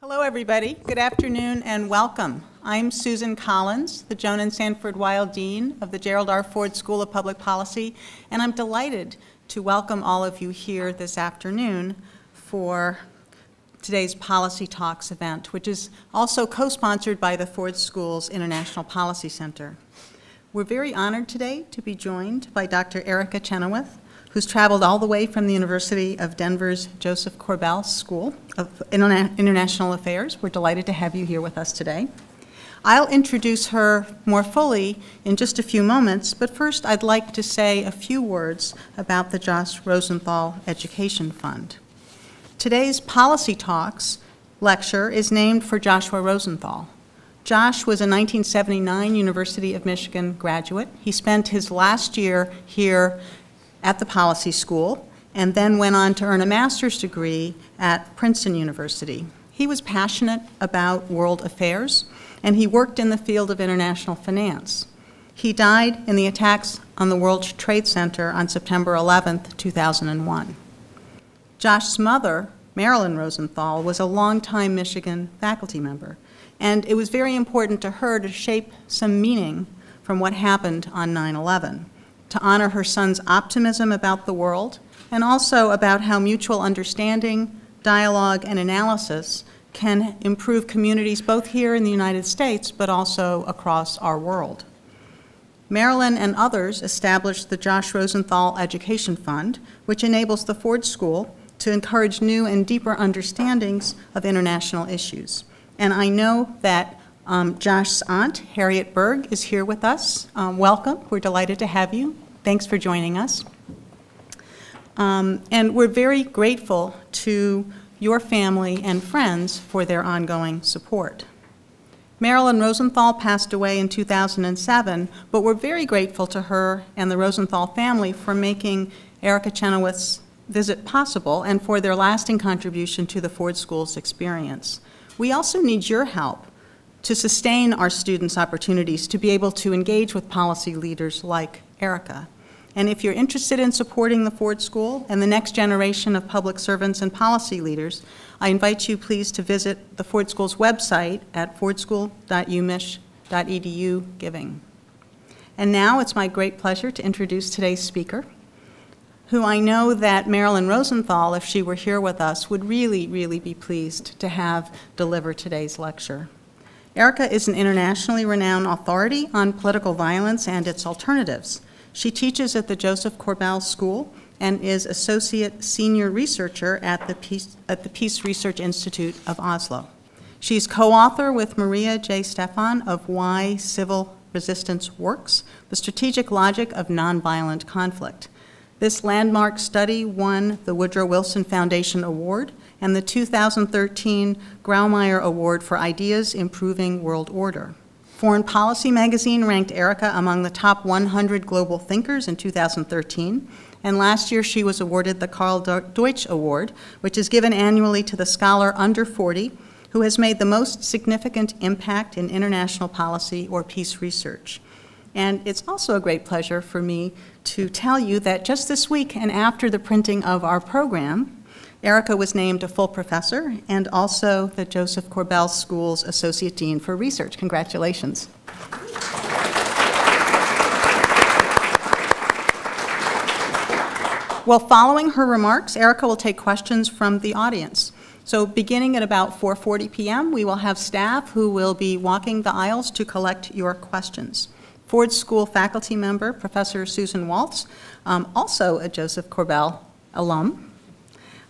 Hello, everybody. Good afternoon and welcome. I'm Susan Collins, the Joan and Sanford Weill Dean of the Gerald R. Ford School of Public Policy, and I'm delighted to welcome all of you here this afternoon for today's Policy Talks event, which is also co-sponsored by the Ford School's International Policy Center. We're very honored today to be joined by Dr. Erica Chenoweth, who's traveled all the way from the University of Denver's Joseph Korbel School of Interna International Affairs. We're delighted to have you here with us today. I'll introduce her more fully in just a few moments, but first I'd like to say a few words about the Josh Rosenthal Education Fund. Today's Policy Talks lecture is named for Joshua Rosenthal. Josh was a 1979 University of Michigan graduate. He spent his last year here at the Policy School and then went on to earn a master's degree at Princeton University. He was passionate about world affairs and he worked in the field of international finance. He died in the attacks on the World Trade Center on September 11, 2001. Josh's mother, Marilyn Rosenthal, was a longtime Michigan faculty member, and it was very important to her to shape some meaning from what happened on 9 11, to honor her son's optimism about the world, and also about how mutual understanding, dialogue, and analysis can improve communities both here in the United States but also across our world. Marilyn and others established the Josh Rosenthal Education Fund, which enables the Ford School to encourage new and deeper understandings of international issues. And I know that um, Josh's aunt, Harriet Berg, is here with us. Um, welcome. We're delighted to have you. Thanks for joining us. Um, and we're very grateful to your family and friends for their ongoing support. Marilyn Rosenthal passed away in 2007, but we're very grateful to her and the Rosenthal family for making Erica Chenoweth's visit possible and for their lasting contribution to the Ford School's experience. We also need your help to sustain our students' opportunities to be able to engage with policy leaders like Erica. And if you're interested in supporting the Ford School and the next generation of public servants and policy leaders, I invite you please to visit the Ford School's website at fordschool.umich.edu giving. And now it's my great pleasure to introduce today's speaker, who I know that Marilyn Rosenthal, if she were here with us, would really, really be pleased to have deliver today's lecture. Erica is an internationally renowned authority on political violence and its alternatives. She teaches at the Joseph Korbel School and is Associate Senior Researcher at the Peace, at the Peace Research Institute of Oslo. She's co-author with Maria J. Stephan of Why Civil Resistance Works, The Strategic Logic of Nonviolent Conflict. This landmark study won the Woodrow Wilson Foundation Award and the 2013 Grawemeyer Award for Ideas Improving World Order. Foreign Policy magazine ranked Erica among the top 100 global thinkers in 2013, and last year she was awarded the Karl Deutsch Award, which is given annually to the scholar under 40 who has made the most significant impact in international policy or peace research. And it's also a great pleasure for me to tell you that just this week and after the printing of our program, Erica was named a full professor and also the Joseph Korbel School's Associate Dean for Research. Congratulations. Well, following her remarks, Erica will take questions from the audience. So beginning at about 4.40 p.m., we will have staff who will be walking the aisles to collect your questions. Ford School faculty member, Professor Susan Waltz, um, also a Joseph Korbel alum,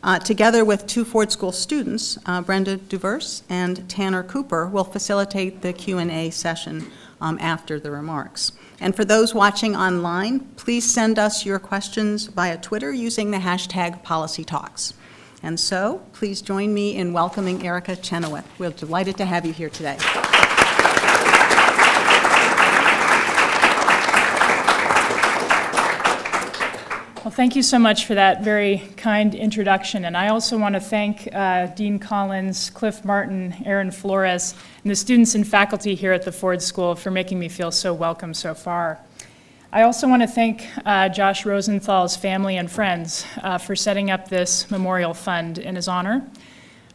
uh, together with two Ford School students, uh, Brenda Duvers and Tanner Cooper, will facilitate the Q&A session um, after the remarks. And for those watching online, please send us your questions via Twitter using the hashtag PolicyTalks. And so, please join me in welcoming Erica Chenoweth. We're delighted to have you here today. Well, thank you so much for that very kind introduction. And I also want to thank uh, Dean Collins, Cliff Martin, Aaron Flores, and the students and faculty here at the Ford School for making me feel so welcome so far. I also want to thank uh, Josh Rosenthal's family and friends uh, for setting up this memorial fund in his honor.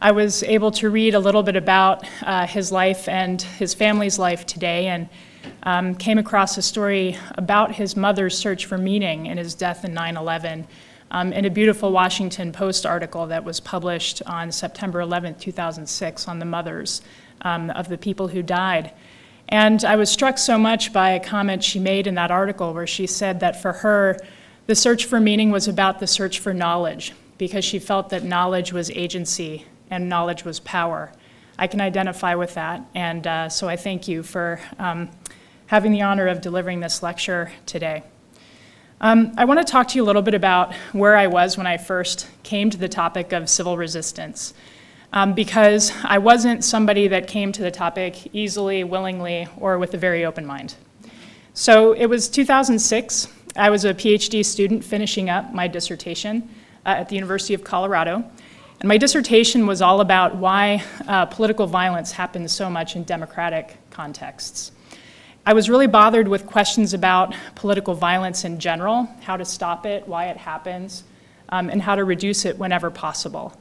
I was able to read a little bit about uh, his life and his family's life today and um, came across a story about his mother's search for meaning in his death in 9 11 um, in a beautiful Washington Post article that was published on September 11, 2006, on the mothers um, of the people who died. And I was struck so much by a comment she made in that article where she said that for her, the search for meaning was about the search for knowledge because she felt that knowledge was agency and knowledge was power. I can identify with that, and uh, so I thank you for um, having the honor of delivering this lecture today. Um, I want to talk to you a little bit about where I was when I first came to the topic of civil resistance, um, because I wasn't somebody that came to the topic easily, willingly, or with a very open mind. So it was 2006. I was a PhD student finishing up my dissertation uh, at the University of Colorado. And my dissertation was all about why uh, political violence happens so much in democratic contexts. I was really bothered with questions about political violence in general, how to stop it, why it happens, um, and how to reduce it whenever possible.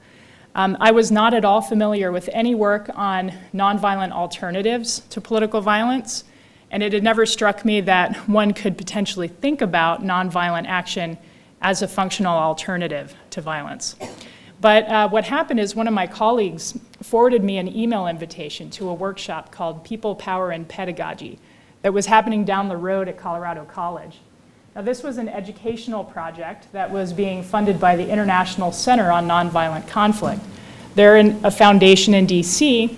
Um, I was not at all familiar with any work on nonviolent alternatives to political violence, and it had never struck me that one could potentially think about nonviolent action as a functional alternative to violence. But uh, what happened is one of my colleagues forwarded me an email invitation to a workshop called People, Power, and Pedagogy that was happening down the road at Colorado College. Now, this was an educational project that was being funded by the International Center on Nonviolent Conflict. They're a foundation in DC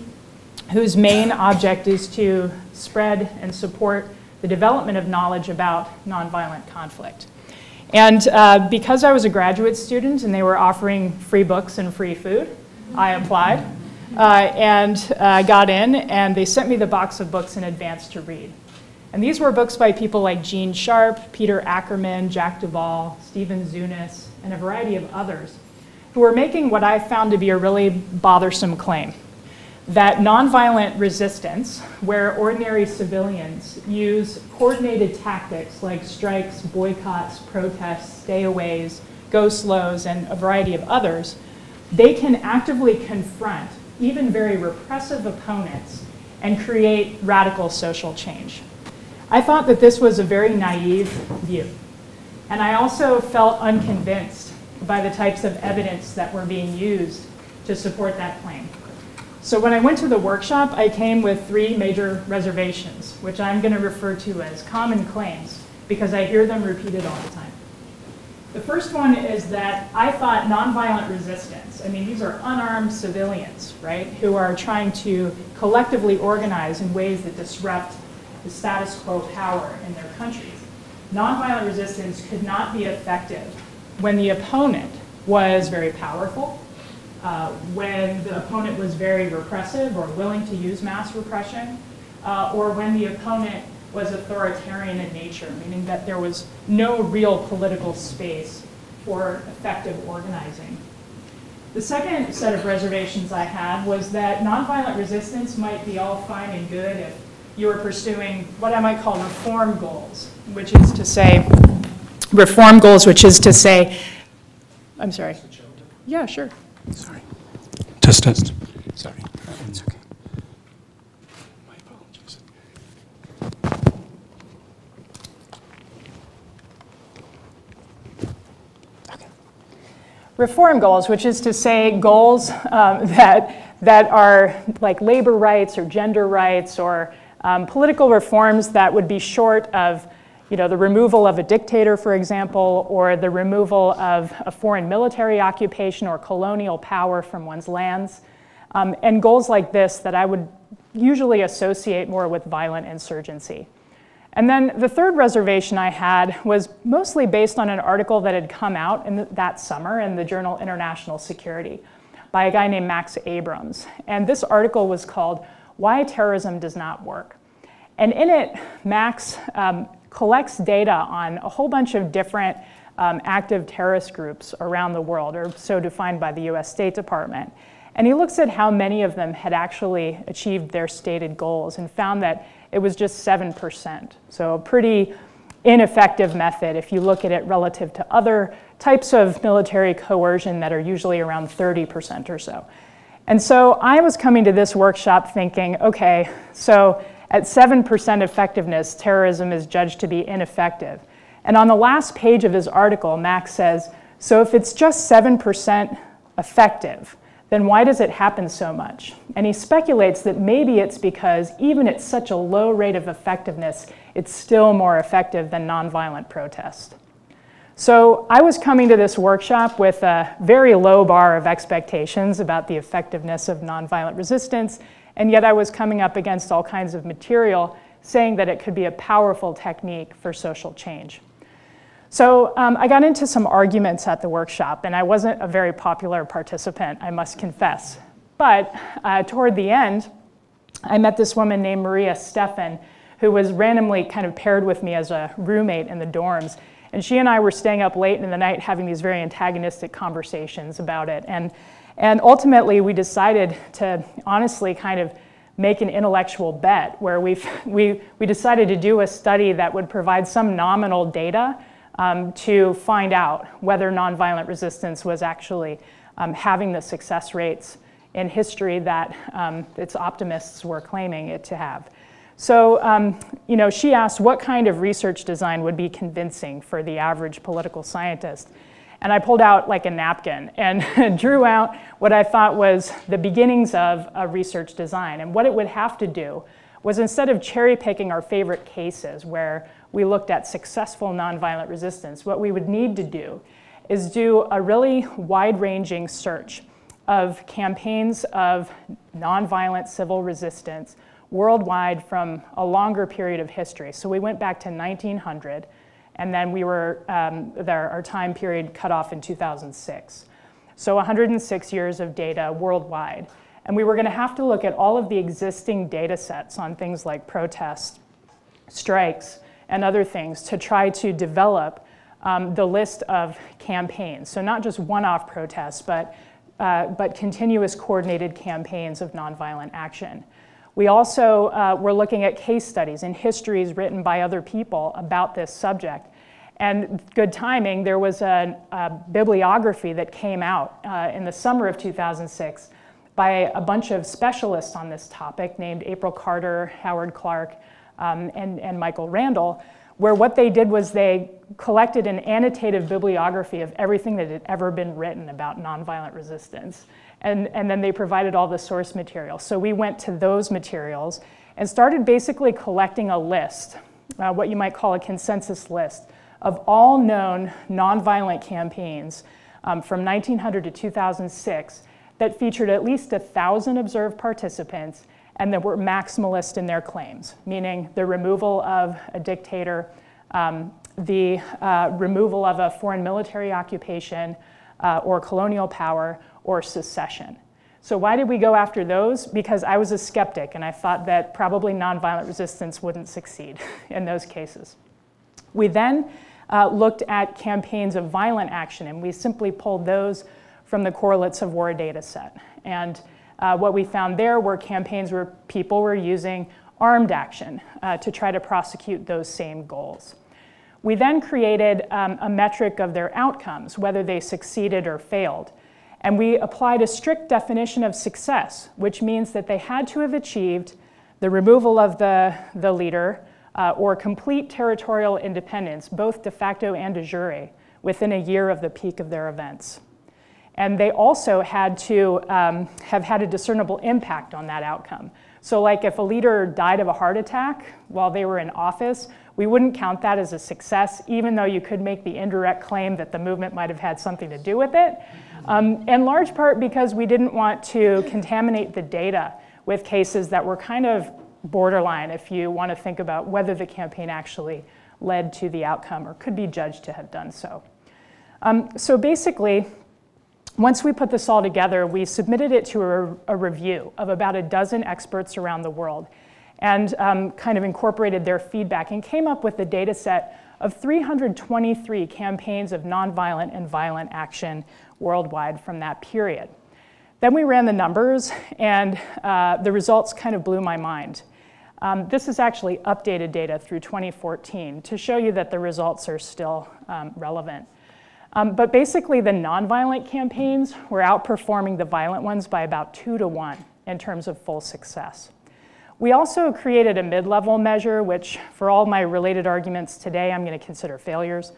whose main object is to spread and support the development of knowledge about nonviolent conflict. And uh, because I was a graduate student and they were offering free books and free food, I applied uh, and uh, got in, and they sent me the box of books in advance to read. And these were books by people like Gene Sharp, Peter Ackerman, Jack Duvall, Stephen Zunes, and a variety of others who were making what I found to be a really bothersome claim that nonviolent resistance, where ordinary civilians use coordinated tactics like strikes, boycotts, protests, stayaways, go slows, and a variety of others, they can actively confront even very repressive opponents and create radical social change. I thought that this was a very naive view. And I also felt unconvinced by the types of evidence that were being used to support that claim. So when I went to the workshop, I came with three major reservations, which I'm going to refer to as common claims because I hear them repeated all the time. The first one is that I thought nonviolent resistance, I mean, these are unarmed civilians, right, who are trying to collectively organize in ways that disrupt the status quo power in their countries. Nonviolent resistance could not be effective when the opponent was very powerful, uh, when the opponent was very repressive or willing to use mass repression, uh, or when the opponent was authoritarian in nature, meaning that there was no real political space for effective organizing. The second set of reservations I had was that nonviolent resistance might be all fine and good if you are pursuing what I might call reform goals, which is to say, reform goals, which is to say, I'm sorry. Yeah, sure. Sorry. Test, test. Sorry. It's okay. My apologies. Okay. Reform goals, which is to say goals um, that, that are like labor rights or gender rights or um, political reforms that would be short of you know, the removal of a dictator, for example, or the removal of a foreign military occupation or colonial power from one's lands, um, and goals like this that I would usually associate more with violent insurgency. And then the third reservation I had was mostly based on an article that had come out in the, that summer in the journal International Security by a guy named Max Abrams. And this article was called Why Terrorism Does Not Work. And in it, Max um, collects data on a whole bunch of different um, active terrorist groups around the world, or so defined by the US State Department. And he looks at how many of them had actually achieved their stated goals and found that it was just 7%. So a pretty ineffective method if you look at it relative to other types of military coercion that are usually around 30% or so. And so I was coming to this workshop thinking, okay, so at 7% effectiveness, terrorism is judged to be ineffective. And on the last page of his article, Max says, so if it's just 7% effective, then why does it happen so much? And he speculates that maybe it's because even at such a low rate of effectiveness, it's still more effective than nonviolent protest. So I was coming to this workshop with a very low bar of expectations about the effectiveness of nonviolent resistance, and yet I was coming up against all kinds of material saying that it could be a powerful technique for social change. So um, I got into some arguments at the workshop, and I wasn't a very popular participant, I must confess. But uh, toward the end, I met this woman named Maria Stephan, who was randomly kind of paired with me as a roommate in the dorms. And she and I were staying up late in the night having these very antagonistic conversations about it. And, and ultimately, we decided to honestly kind of make an intellectual bet where we we, we decided to do a study that would provide some nominal data um, to find out whether nonviolent resistance was actually um, having the success rates in history that um, its optimists were claiming it to have. So, um, you know, she asked what kind of research design would be convincing for the average political scientist. And I pulled out like a napkin and drew out what I thought was the beginnings of a research design. And what it would have to do was instead of cherry picking our favorite cases where we looked at successful nonviolent resistance, what we would need to do is do a really wide ranging search of campaigns of nonviolent civil resistance worldwide from a longer period of history. So we went back to 1900, and then we were, um, there, our time period cut off in 2006. So 106 years of data worldwide. And we were going to have to look at all of the existing data sets on things like protests, strikes, and other things to try to develop um, the list of campaigns. So not just one-off protests, but, uh, but continuous coordinated campaigns of nonviolent action. We also uh, were looking at case studies and histories written by other people about this subject. And good timing, there was a, a bibliography that came out uh, in the summer of 2006 by a bunch of specialists on this topic named April Carter, Howard Clark, um, and, and Michael Randle, where what they did was they collected an annotative bibliography of everything that had ever been written about nonviolent resistance. And, and then they provided all the source material. So we went to those materials and started basically collecting a list, uh, what you might call a consensus list, of all known nonviolent campaigns um, from 1900 to 2006 that featured at least 1,000 observed participants and that were maximalist in their claims, meaning the removal of a dictator, um, the uh, removal of a foreign military occupation uh, or colonial power, or secession. So why did we go after those? Because I was a skeptic and I thought that probably nonviolent resistance wouldn't succeed in those cases. We then uh, looked at campaigns of violent action and we simply pulled those from the correlates of war data set. And uh, what we found there were campaigns where people were using armed action uh, to try to prosecute those same goals. We then created um, a metric of their outcomes, whether they succeeded or failed. And we applied a strict definition of success, which means that they had to have achieved the removal of the, the leader uh, or complete territorial independence, both de facto and de jure, within a year of the peak of their events. And they also had to um, have had a discernible impact on that outcome. So, like if a leader died of a heart attack while they were in office, we wouldn't count that as a success, even though you could make the indirect claim that the movement might have had something to do with it. Um, in large part because we didn't want to contaminate the data with cases that were kind of borderline if you want to think about whether the campaign actually led to the outcome or could be judged to have done so. Um, so basically, once we put this all together, we submitted it to a, a review of about a dozen experts around the world and um, kind of incorporated their feedback and came up with a data set of 323 campaigns of nonviolent and violent action worldwide from that period. Then we ran the numbers, and uh, the results kind of blew my mind. Um, this is actually updated data through 2014 to show you that the results are still um, relevant. Um, but basically, the nonviolent campaigns were outperforming the violent ones by about two to one in terms of full success. We also created a mid-level measure, which for all my related arguments today, I'm going to consider failures,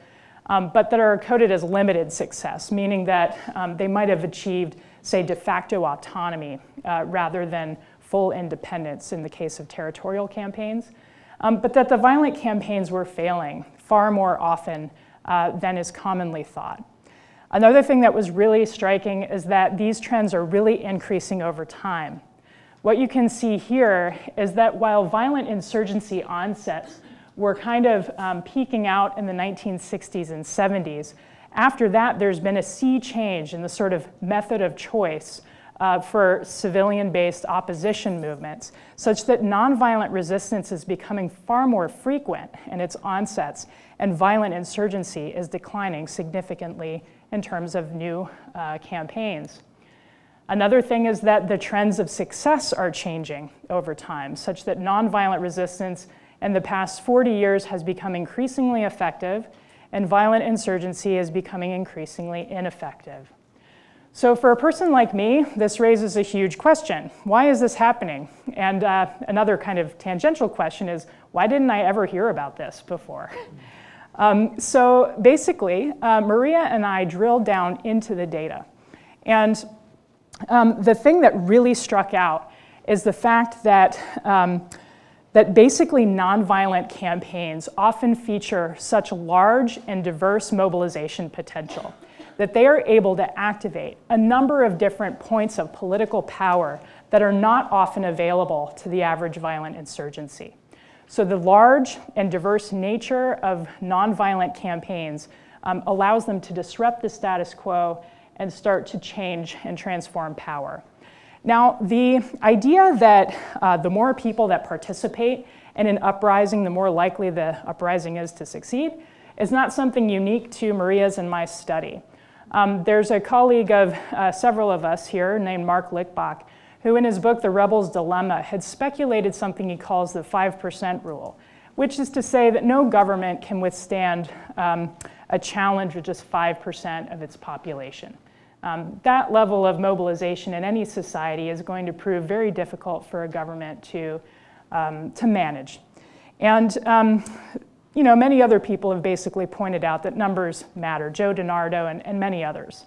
um, but that are coded as limited success, meaning that um, they might have achieved, say, de facto autonomy uh, rather than full independence in the case of territorial campaigns, um, but that the violent campaigns were failing far more often uh, than is commonly thought. Another thing that was really striking is that these trends are really increasing over time. What you can see here is that while violent insurgency onsets were kind of um, peaking out in the 1960s and 70s, after that, there's been a sea change in the sort of method of choice uh, for civilian-based opposition movements, such that nonviolent resistance is becoming far more frequent in its onsets, and violent insurgency is declining significantly in terms of new uh, campaigns. Another thing is that the trends of success are changing over time, such that nonviolent resistance in the past 40 years has become increasingly effective, and violent insurgency is becoming increasingly ineffective. So for a person like me, this raises a huge question. Why is this happening? And uh, another kind of tangential question is, why didn't I ever hear about this before? um, so basically, uh, Maria and I drilled down into the data. And um, the thing that really struck out is the fact that, um, that basically nonviolent campaigns often feature such large and diverse mobilization potential that they are able to activate a number of different points of political power that are not often available to the average violent insurgency. So the large and diverse nature of nonviolent campaigns um, allows them to disrupt the status quo and start to change and transform power. Now, the idea that uh, the more people that participate in an uprising, the more likely the uprising is to succeed, is not something unique to Maria's and my study. Um, there's a colleague of uh, several of us here named Mark Lichbach, who in his book, The Rebel's Dilemma, had speculated something he calls the 5% rule, which is to say that no government can withstand um, a challenge with just 5% of its population. Um, that level of mobilization in any society is going to prove very difficult for a government to, um, to manage. And um, you know, many other people have basically pointed out that numbers matter, Joe DeNardo and, and many others.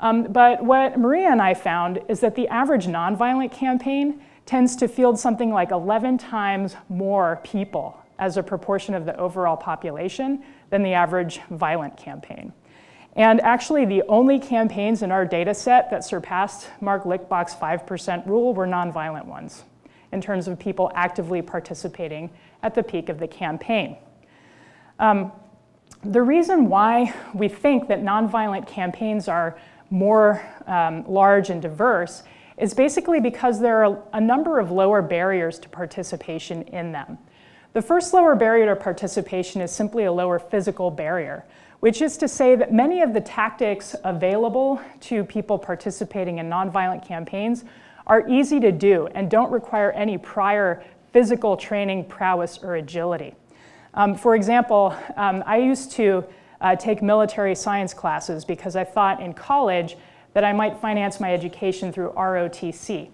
Um, but what Maria and I found is that the average nonviolent campaign tends to field something like 11 times more people as a proportion of the overall population than the average violent campaign. And actually, the only campaigns in our data set that surpassed Mark Lichbach's 5% rule were nonviolent ones in terms of people actively participating at the peak of the campaign. Um, the reason why we think that nonviolent campaigns are more um, large and diverse is basically because there are a number of lower barriers to participation in them. The first lower barrier to participation is simply a lower physical barrier, which is to say that many of the tactics available to people participating in nonviolent campaigns are easy to do and don't require any prior physical training, prowess, or agility. Um, for example, um, I used to uh, take military science classes because I thought in college that I might finance my education through ROTC.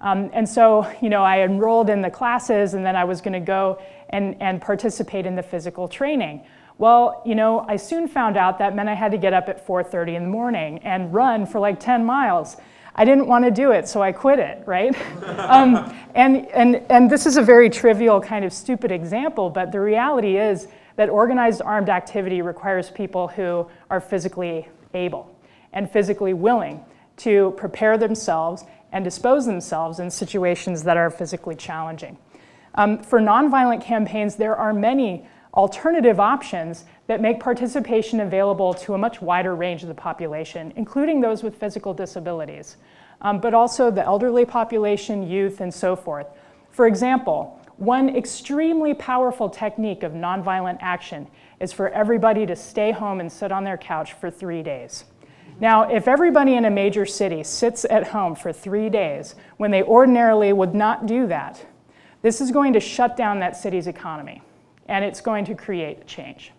Um, and so, you know, I enrolled in the classes and then I was going to go and, and participate in the physical training. Well, you know, I soon found out that meant I had to get up at 4.30 in the morning and run for like 10 miles. I didn't want to do it, so I quit it, right? um, and, and, and this is a very trivial, kind of stupid example, but the reality is that organized armed activity requires people who are physically able and physically willing to prepare themselves and dispose themselves in situations that are physically challenging. Um, for nonviolent campaigns, there are many alternative options that make participation available to a much wider range of the population, including those with physical disabilities, um, but also the elderly population, youth, and so forth. For example, one extremely powerful technique of nonviolent action is for everybody to stay home and sit on their couch for three days. Now, if everybody in a major city sits at home for three days when they ordinarily would not do that, this is going to shut down that city's economy and it's going to create change.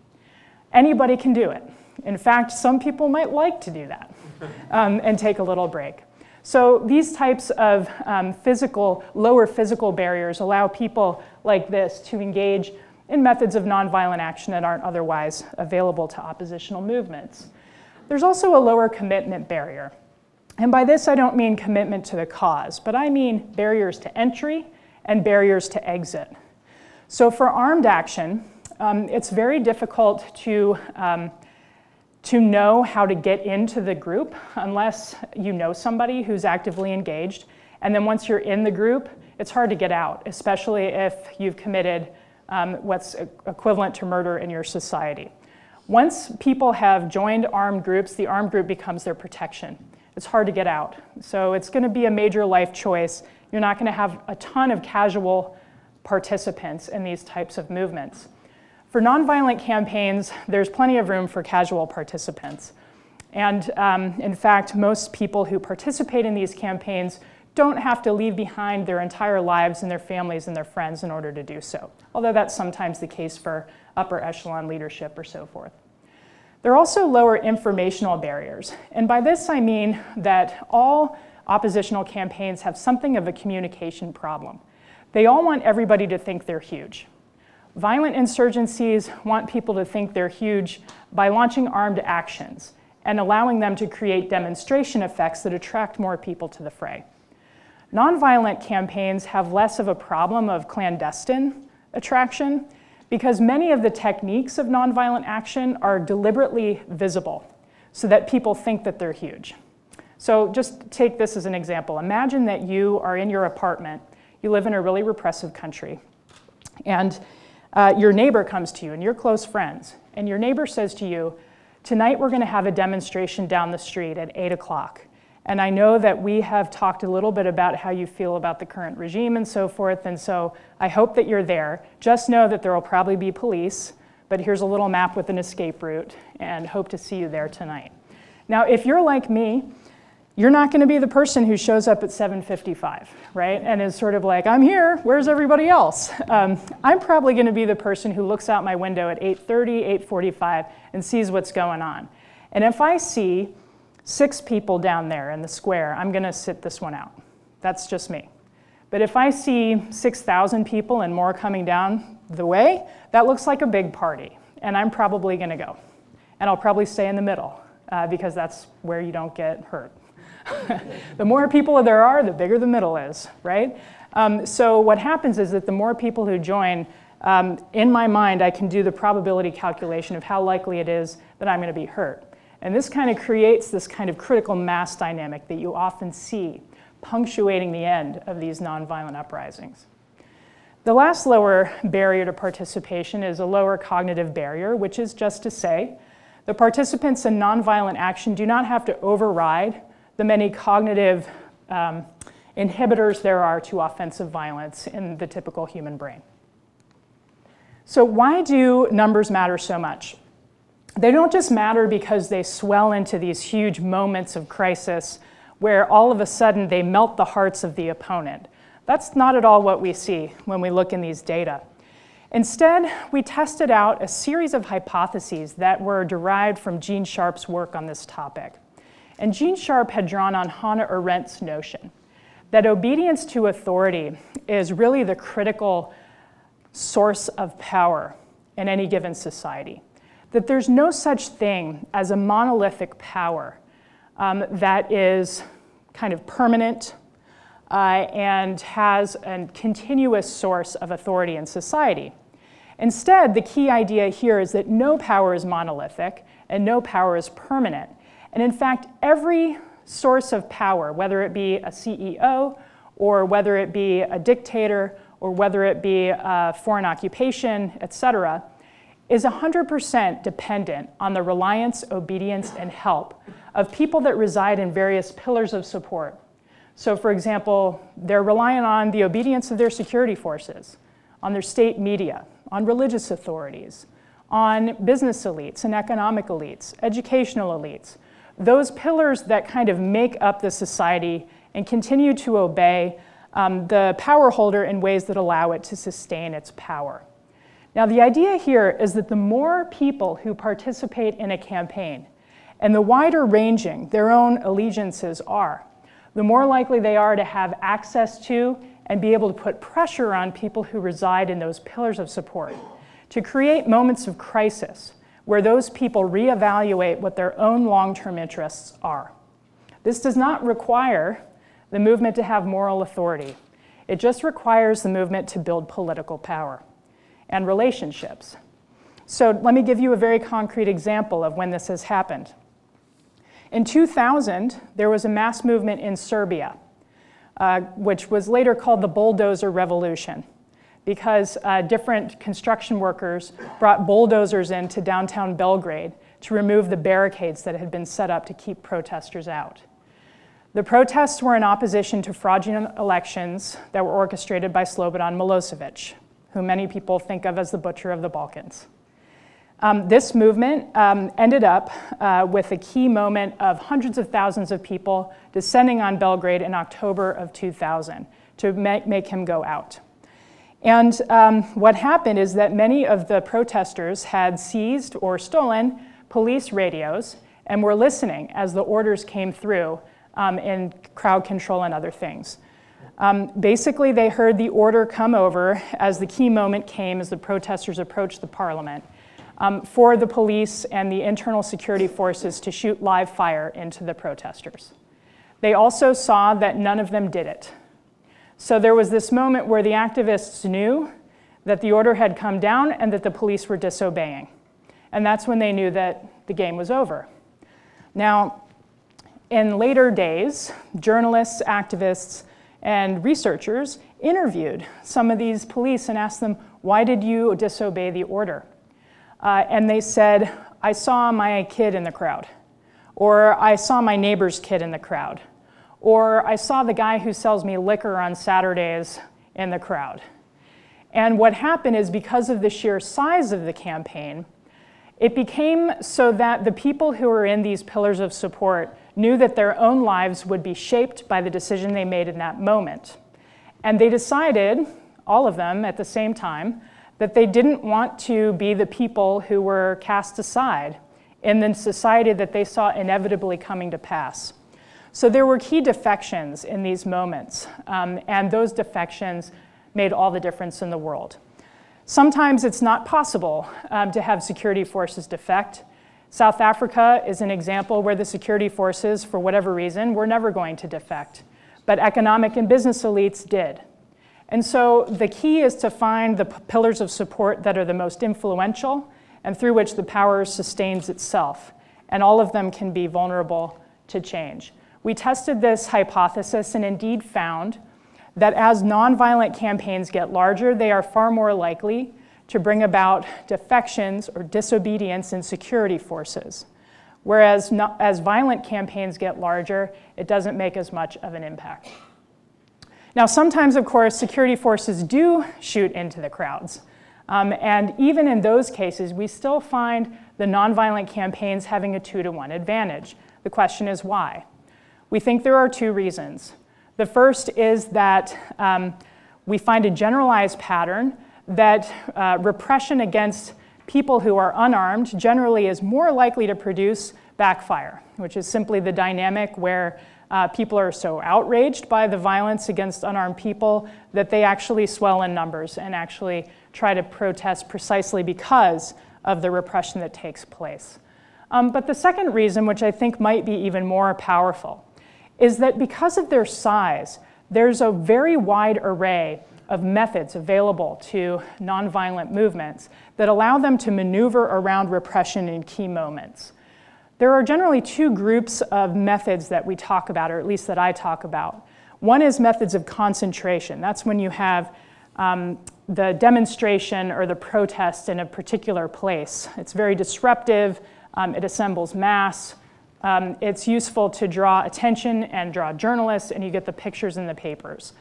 Anybody can do it. In fact, some people might like to do that um, and take a little break. So these types of um, physical, lower physical barriers allow people like this to engage in methods of nonviolent action that aren't otherwise available to oppositional movements. There's also a lower commitment barrier. And by this, I don't mean commitment to the cause, but I mean barriers to entry and barriers to exit. So for armed action, um, it's very difficult to, um, to know how to get into the group unless you know somebody who's actively engaged. And then once you're in the group, it's hard to get out, especially if you've committed um, what's equivalent to murder in your society. Once people have joined armed groups, the armed group becomes their protection. It's hard to get out. So it's going to be a major life choice. You're not going to have a ton of casual participants in these types of movements. For nonviolent campaigns, there's plenty of room for casual participants. And um, in fact, most people who participate in these campaigns don't have to leave behind their entire lives and their families and their friends in order to do so, although that's sometimes the case for upper echelon leadership or so forth. There are also lower informational barriers, and by this I mean that all oppositional campaigns have something of a communication problem. They all want everybody to think they're huge. Violent insurgencies want people to think they're huge by launching armed actions and allowing them to create demonstration effects that attract more people to the fray. Nonviolent campaigns have less of a problem of clandestine attraction because many of the techniques of nonviolent action are deliberately visible so that people think that they're huge. So just take this as an example. Imagine that you are in your apartment, you live in a really repressive country, and uh, your neighbor comes to you and you're close friends, and your neighbor says to you, Tonight we're going to have a demonstration down the street at 8 o'clock. And I know that we have talked a little bit about how you feel about the current regime and so forth, and so I hope that you're there. Just know that there will probably be police, but here's a little map with an escape route, and hope to see you there tonight. Now, if you're like me, you're not going to be the person who shows up at 7.55 right and is sort of like i'm here where's everybody else um, i'm probably going to be the person who looks out my window at 8.30 8.45 and sees what's going on and if i see six people down there in the square, I'm going to sit this one out. That's just me. But if I see 6,000 people and more coming down the way, that looks like a big party, and I'm probably going to go. And I'll probably stay in the middle uh, because that's where you don't get hurt. the more people there are, the bigger the middle is, right? Um, so what happens is that the more people who join, um, in my mind, I can do the probability calculation of how likely it is that I'm going to be hurt. And this kind of creates this kind of critical mass dynamic that you often see punctuating the end of these nonviolent uprisings. The last lower barrier to participation is a lower cognitive barrier, which is just to say, the participants in nonviolent action do not have to override the many cognitive um, inhibitors there are to offensive violence in the typical human brain. So why do numbers matter so much? they don't just matter because they swell into these huge moments of crisis where all of a sudden they melt the hearts of the opponent. That's not at all what we see when we look in these data. Instead, we tested out a series of hypotheses that were derived from Gene Sharp's work on this topic. And Gene Sharp had drawn on Hannah Arendt's notion that obedience to authority is really the critical source of power in any given society that there's no such thing as a monolithic power um, that is kind of permanent uh, and has a continuous source of authority in society. Instead, the key idea here is that no power is monolithic and no power is permanent. And in fact, every source of power, whether it be a CEO or whether it be a dictator or whether it be a foreign occupation, et cetera, is 100% dependent on the reliance, obedience, and help of people that reside in various pillars of support. So, for example, they're reliant on the obedience of their security forces, on their state media, on religious authorities, on business elites and economic elites, educational elites, those pillars that kind of make up the society and continue to obey um, the power holder in ways that allow it to sustain its power. Now, the idea here is that the more people who participate in a campaign, and the wider ranging their own allegiances are, the more likely they are to have access to and be able to put pressure on people who reside in those pillars of support to create moments of crisis where those people reevaluate what their own long term interests are. This does not require the movement to have moral authority, it just requires the movement to build political power and relationships. So, let me give you a very concrete example of when this has happened. In 2000, there was a mass movement in Serbia, uh, which was later called the bulldozer revolution, because uh, different construction workers brought bulldozers into downtown Belgrade to remove the barricades that had been set up to keep protesters out. The protests were in opposition to fraudulent elections that were orchestrated by Slobodan Milosevic, who many people think of as the butcher of the Balkans. Um, this movement um, ended up uh, with a key moment of hundreds of thousands of people descending on Belgrade in October of 2000 to make, make him go out. And um, what happened is that many of the protesters had seized or stolen police radios and were listening as the orders came through um, in crowd control and other things. Um, basically, they heard the order come over as the key moment came as the protesters approached the parliament um, for the police and the internal security forces to shoot live fire into the protesters. They also saw that none of them did it. So there was this moment where the activists knew that the order had come down and that the police were disobeying. And that's when they knew that the game was over. Now, in later days, journalists, activists, and researchers interviewed some of these police and asked them, why did you disobey the order? Uh, and they said, I saw my kid in the crowd, or I saw my neighbor's kid in the crowd, or I saw the guy who sells me liquor on Saturdays in the crowd. And what happened is because of the sheer size of the campaign, it became so that the people who were in these pillars of support knew that their own lives would be shaped by the decision they made in that moment. And they decided, all of them at the same time, that they didn't want to be the people who were cast aside in the society that they saw inevitably coming to pass. So there were key defections in these moments, um, and those defections made all the difference in the world. Sometimes it's not possible um, to have security forces defect. South Africa is an example where the security forces, for whatever reason, were never going to defect, but economic and business elites did. And so the key is to find the pillars of support that are the most influential and through which the power sustains itself. And all of them can be vulnerable to change. We tested this hypothesis and indeed found that as nonviolent campaigns get larger, they are far more likely to bring about defections or disobedience in security forces. Whereas as violent campaigns get larger, it doesn't make as much of an impact. Now, sometimes, of course, security forces do shoot into the crowds. Um, and even in those cases, we still find the nonviolent campaigns having a two to one advantage. The question is why? We think there are two reasons. The first is that um, we find a generalized pattern that uh, repression against people who are unarmed generally is more likely to produce backfire, which is simply the dynamic where uh, people are so outraged by the violence against unarmed people that they actually swell in numbers and actually try to protest precisely because of the repression that takes place. Um, but the second reason, which I think might be even more powerful, is that because of their size, there's a very wide array of methods available to nonviolent movements that allow them to maneuver around repression in key moments. There are generally two groups of methods that we talk about, or at least that I talk about. One is methods of concentration. That's when you have um, the demonstration or the protest in a particular place. It's very disruptive, um, it assembles mass. Um, it's useful to draw attention and draw journalists, and you get the pictures in the papers.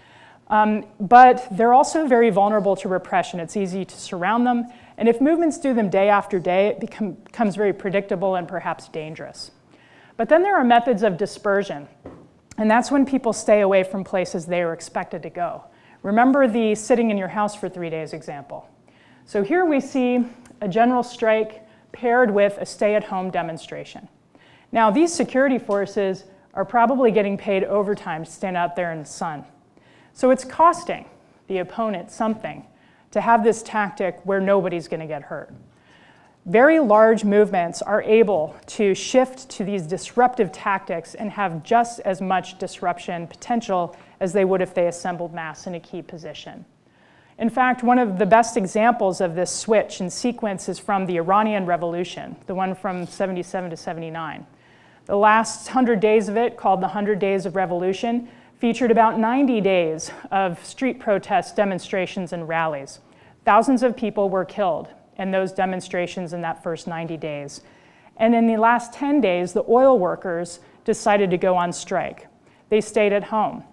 Um, but they're also very vulnerable to repression. It's easy to surround them, and if movements do them day after day, it become, becomes very predictable and perhaps dangerous. But then there are methods of dispersion, and that's when people stay away from places they are expected to go. Remember the sitting in your house for three days example. So here we see a general strike paired with a stay-at-home demonstration. Now, these security forces are probably getting paid overtime to stand out there in the sun. So it's costing the opponent something to have this tactic where nobody's going to get hurt. Very large movements are able to shift to these disruptive tactics and have just as much disruption potential as they would if they assembled mass in a key position. In fact, one of the best examples of this switch in sequence is from the Iranian Revolution, the one from 77 to 79. The last 100 days of it, called the 100 Days of Revolution, featured about 90 days of street protests, demonstrations, and rallies. Thousands of people were killed in those demonstrations in that first 90 days. And in the last 10 days, the oil workers decided to go on strike. They stayed at home.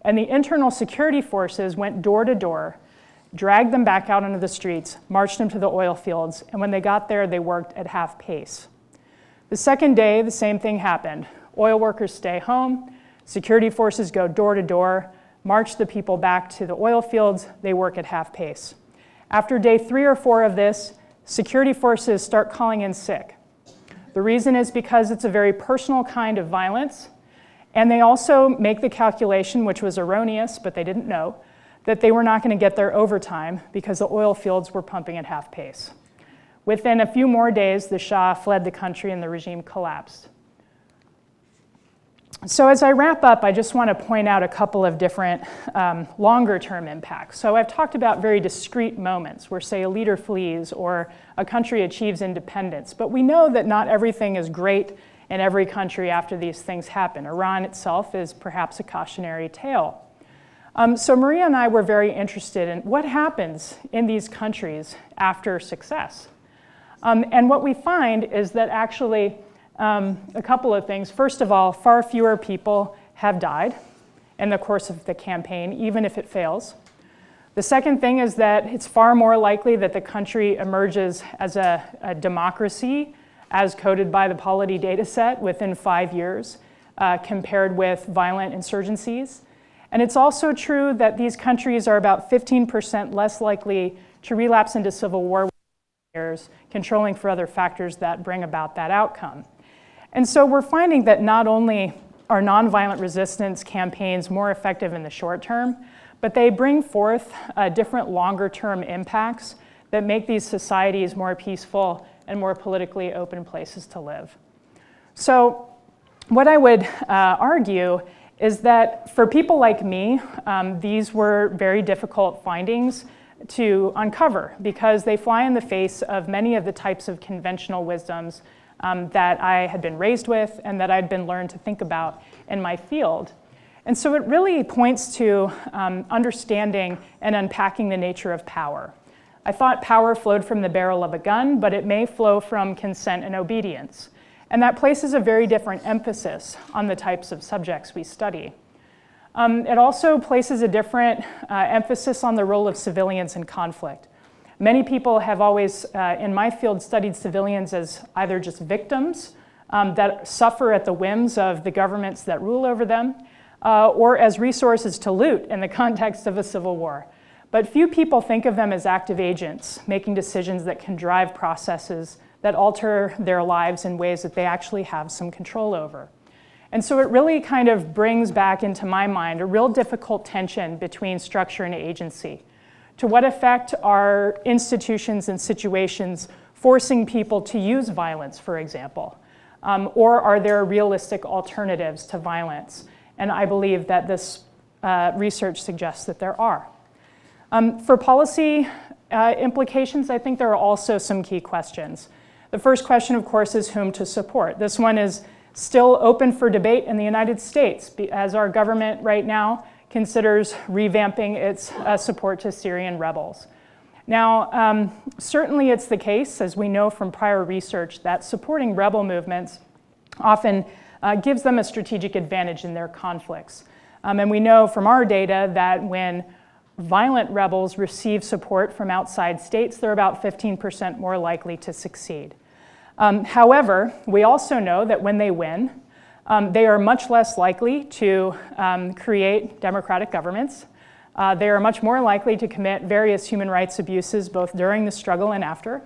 And the internal security forces went door to door, dragged them back out into the streets, marched them to the oil fields, and when they got there, they worked at half pace. The second day, the same thing happened. Oil workers stay home, security forces go door to door, march the people back to the oil fields, they work at half pace. After day three or four of this, security forces start calling in sick. The reason is because it's a very personal kind of violence, and they also make the calculation, which was erroneous, but they didn't know, that they were not going to get their overtime because the oil fields were pumping at half pace. Within a few more days, the Shah fled the country and the regime collapsed. So as I wrap up, I just want to point out a couple of different um, longer term impacts. So I've talked about very discrete moments where, say, a leader flees or a country achieves independence. But we know that not everything is great in every country after these things happen. Iran itself is perhaps a cautionary tale. Um, so Maria and I were very interested in what happens in these countries after success. Um, and what we find is that actually um, a couple of things. First of all, far fewer people have died in the course of the campaign, even if it fails. The second thing is that it's far more likely that the country emerges as a, a democracy, as coded by the polity data set, within five years, uh, compared with violent insurgencies. And it's also true that these countries are about 15% less likely to relapse into civil war years, controlling for other factors that bring about that outcome. And so we're finding that not only are nonviolent resistance campaigns more effective in the short term, but they bring forth uh, different longer term impacts that make these societies more peaceful and more politically open places to live. So, what I would uh, argue is that for people like me, um, these were very difficult findings to uncover because they fly in the face of many of the types of conventional wisdoms um, that I had been raised with and that I'd been learned to think about in my field. And so it really points to um, understanding and unpacking the nature of power. I thought power flowed from the barrel of a gun, but it may flow from consent and obedience. And that places a very different emphasis on the types of subjects we study. Um, it also places a different uh, emphasis on the role of civilians in conflict. Many people have always, uh, in my field, studied civilians as either just victims um, that suffer at the whims of the governments that rule over them, uh, or as resources to loot in the context of a civil war. But few people think of them as active agents, making decisions that can drive processes that alter their lives in ways that they actually have some control over. And so it really kind of brings back into my mind a real difficult tension between structure and agency. To what effect are institutions and situations forcing people to use violence, for example? Um, or are there realistic alternatives to violence? And I believe that this uh, research suggests that there are. Um, for policy uh, implications, I think there are also some key questions. The first question, of course, is whom to support. This one is still open for debate in the United States, as our government right now considers revamping its uh, support to Syrian rebels. Now, um, certainly it's the case, as we know from prior research, that supporting rebel movements often uh, gives them a strategic advantage in their conflicts. Um, and we know from our data that when violent rebels receive support from outside states, they're about 15% more likely to succeed. Um, however, we also know that when they win, um, they are much less likely to um, create democratic governments. Uh, they are much more likely to commit various human rights abuses both during the struggle and after.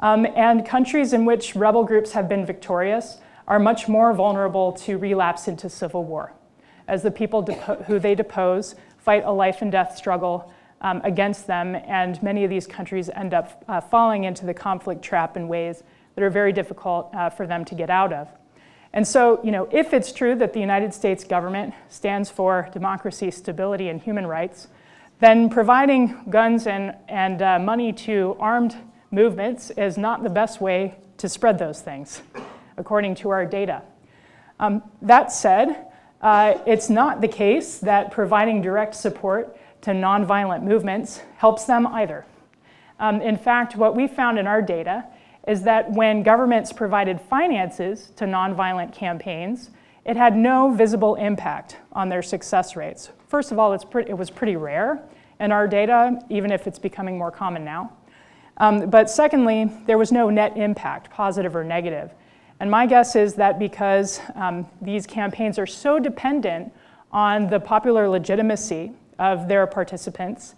Um, and countries in which rebel groups have been victorious are much more vulnerable to relapse into civil war, as the people who they depose fight a life and death struggle um, against them, and many of these countries end up uh, falling into the conflict trap in ways that are very difficult uh, for them to get out of. And so, you know, if it's true that the United States government stands for democracy, stability, and human rights, then providing guns and, and uh, money to armed movements is not the best way to spread those things, according to our data. Um, that said, uh, it's not the case that providing direct support to nonviolent movements helps them either. Um, in fact, what we found in our data is that when governments provided finances to nonviolent campaigns, it had no visible impact on their success rates. First of all, it was pretty rare in our data, even if it's becoming more common now. Um, but secondly, there was no net impact, positive or negative. And my guess is that because um, these campaigns are so dependent on the popular legitimacy of their participants,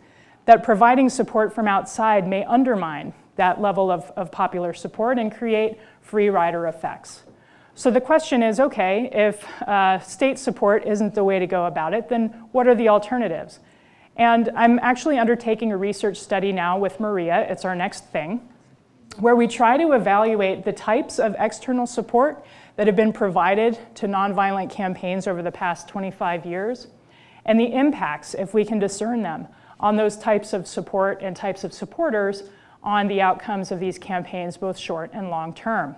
that providing support from outside may undermine that level of, of popular support and create free rider effects. So the question is, okay, if uh, state support isn't the way to go about it, then what are the alternatives? And I'm actually undertaking a research study now with Maria, it's our next thing, where we try to evaluate the types of external support that have been provided to nonviolent campaigns over the past 25 years, and the impacts, if we can discern them, on those types of support and types of supporters on the outcomes of these campaigns, both short and long term.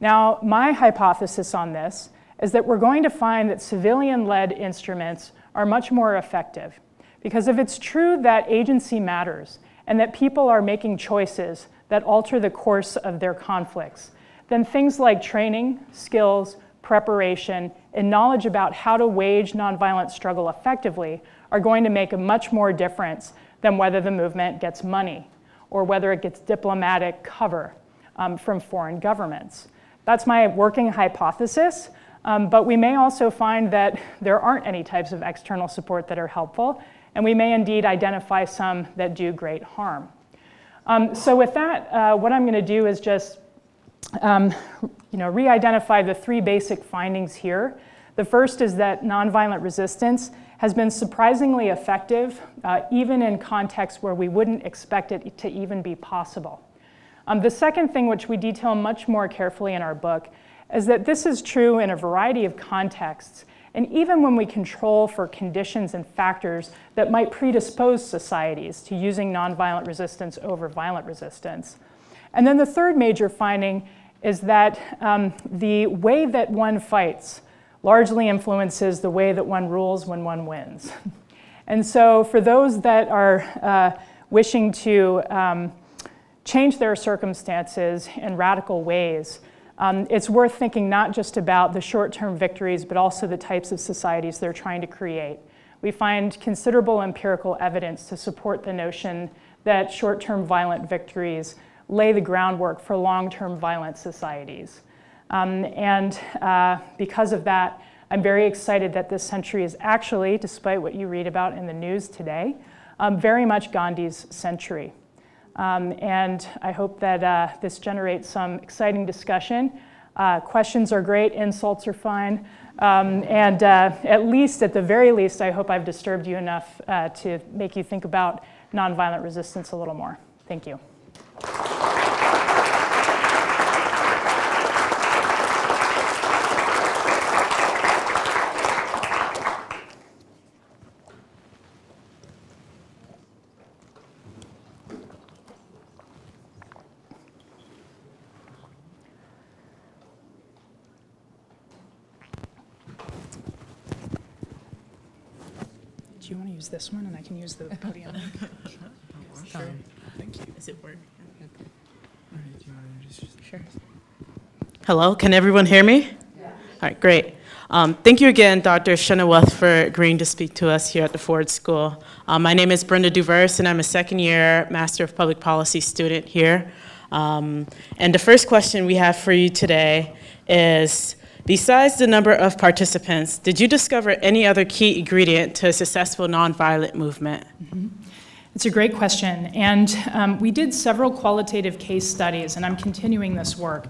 Now, my hypothesis on this is that we're going to find that civilian led instruments are much more effective. Because if it's true that agency matters and that people are making choices that alter the course of their conflicts, then things like training, skills, preparation, and knowledge about how to wage nonviolent struggle effectively are going to make a much more difference than whether the movement gets money or whether it gets diplomatic cover um, from foreign governments. That's my working hypothesis, um, but we may also find that there aren't any types of external support that are helpful, and we may indeed identify some that do great harm. Um, so with that, uh, what I'm going to do is just um, you know, re-identify the three basic findings here. The first is that nonviolent resistance has been surprisingly effective, uh, even in contexts where we wouldn't expect it to even be possible. Um, the second thing, which we detail much more carefully in our book, is that this is true in a variety of contexts, and even when we control for conditions and factors that might predispose societies to using nonviolent resistance over violent resistance. And then the third major finding is that um, the way that one fights largely influences the way that one rules when one wins. and so for those that are uh, wishing to um, change their circumstances in radical ways, um, it's worth thinking not just about the short-term victories, but also the types of societies they're trying to create. We find considerable empirical evidence to support the notion that short-term violent victories lay the groundwork for long-term violent societies. Um, and uh, because of that, I'm very excited that this century is actually, despite what you read about in the news today, um, very much Gandhi's century. Um, and I hope that uh, this generates some exciting discussion. Uh, questions are great, insults are fine. Um, and uh, at least, at the very least, I hope I've disturbed you enough uh, to make you think about nonviolent resistance a little more. Thank you. Use this one and I can use the podium? Sure. Thank you. Does it work? All right, do you want to just- Sure. Hello, can everyone hear me? Yeah. All right, great. Um, Thank you again, Dr. Chenoweth, for agreeing to speak to us here at the Ford School. Um, My name is Brenda Duvers, and I'm a second-year Master of Public Policy student here. Um, And the first question we have for you today is, Besides the number of participants, did you discover any other key ingredient to a successful nonviolent movement? It's a great question. And um, we did several qualitative case studies, and I'm continuing this work.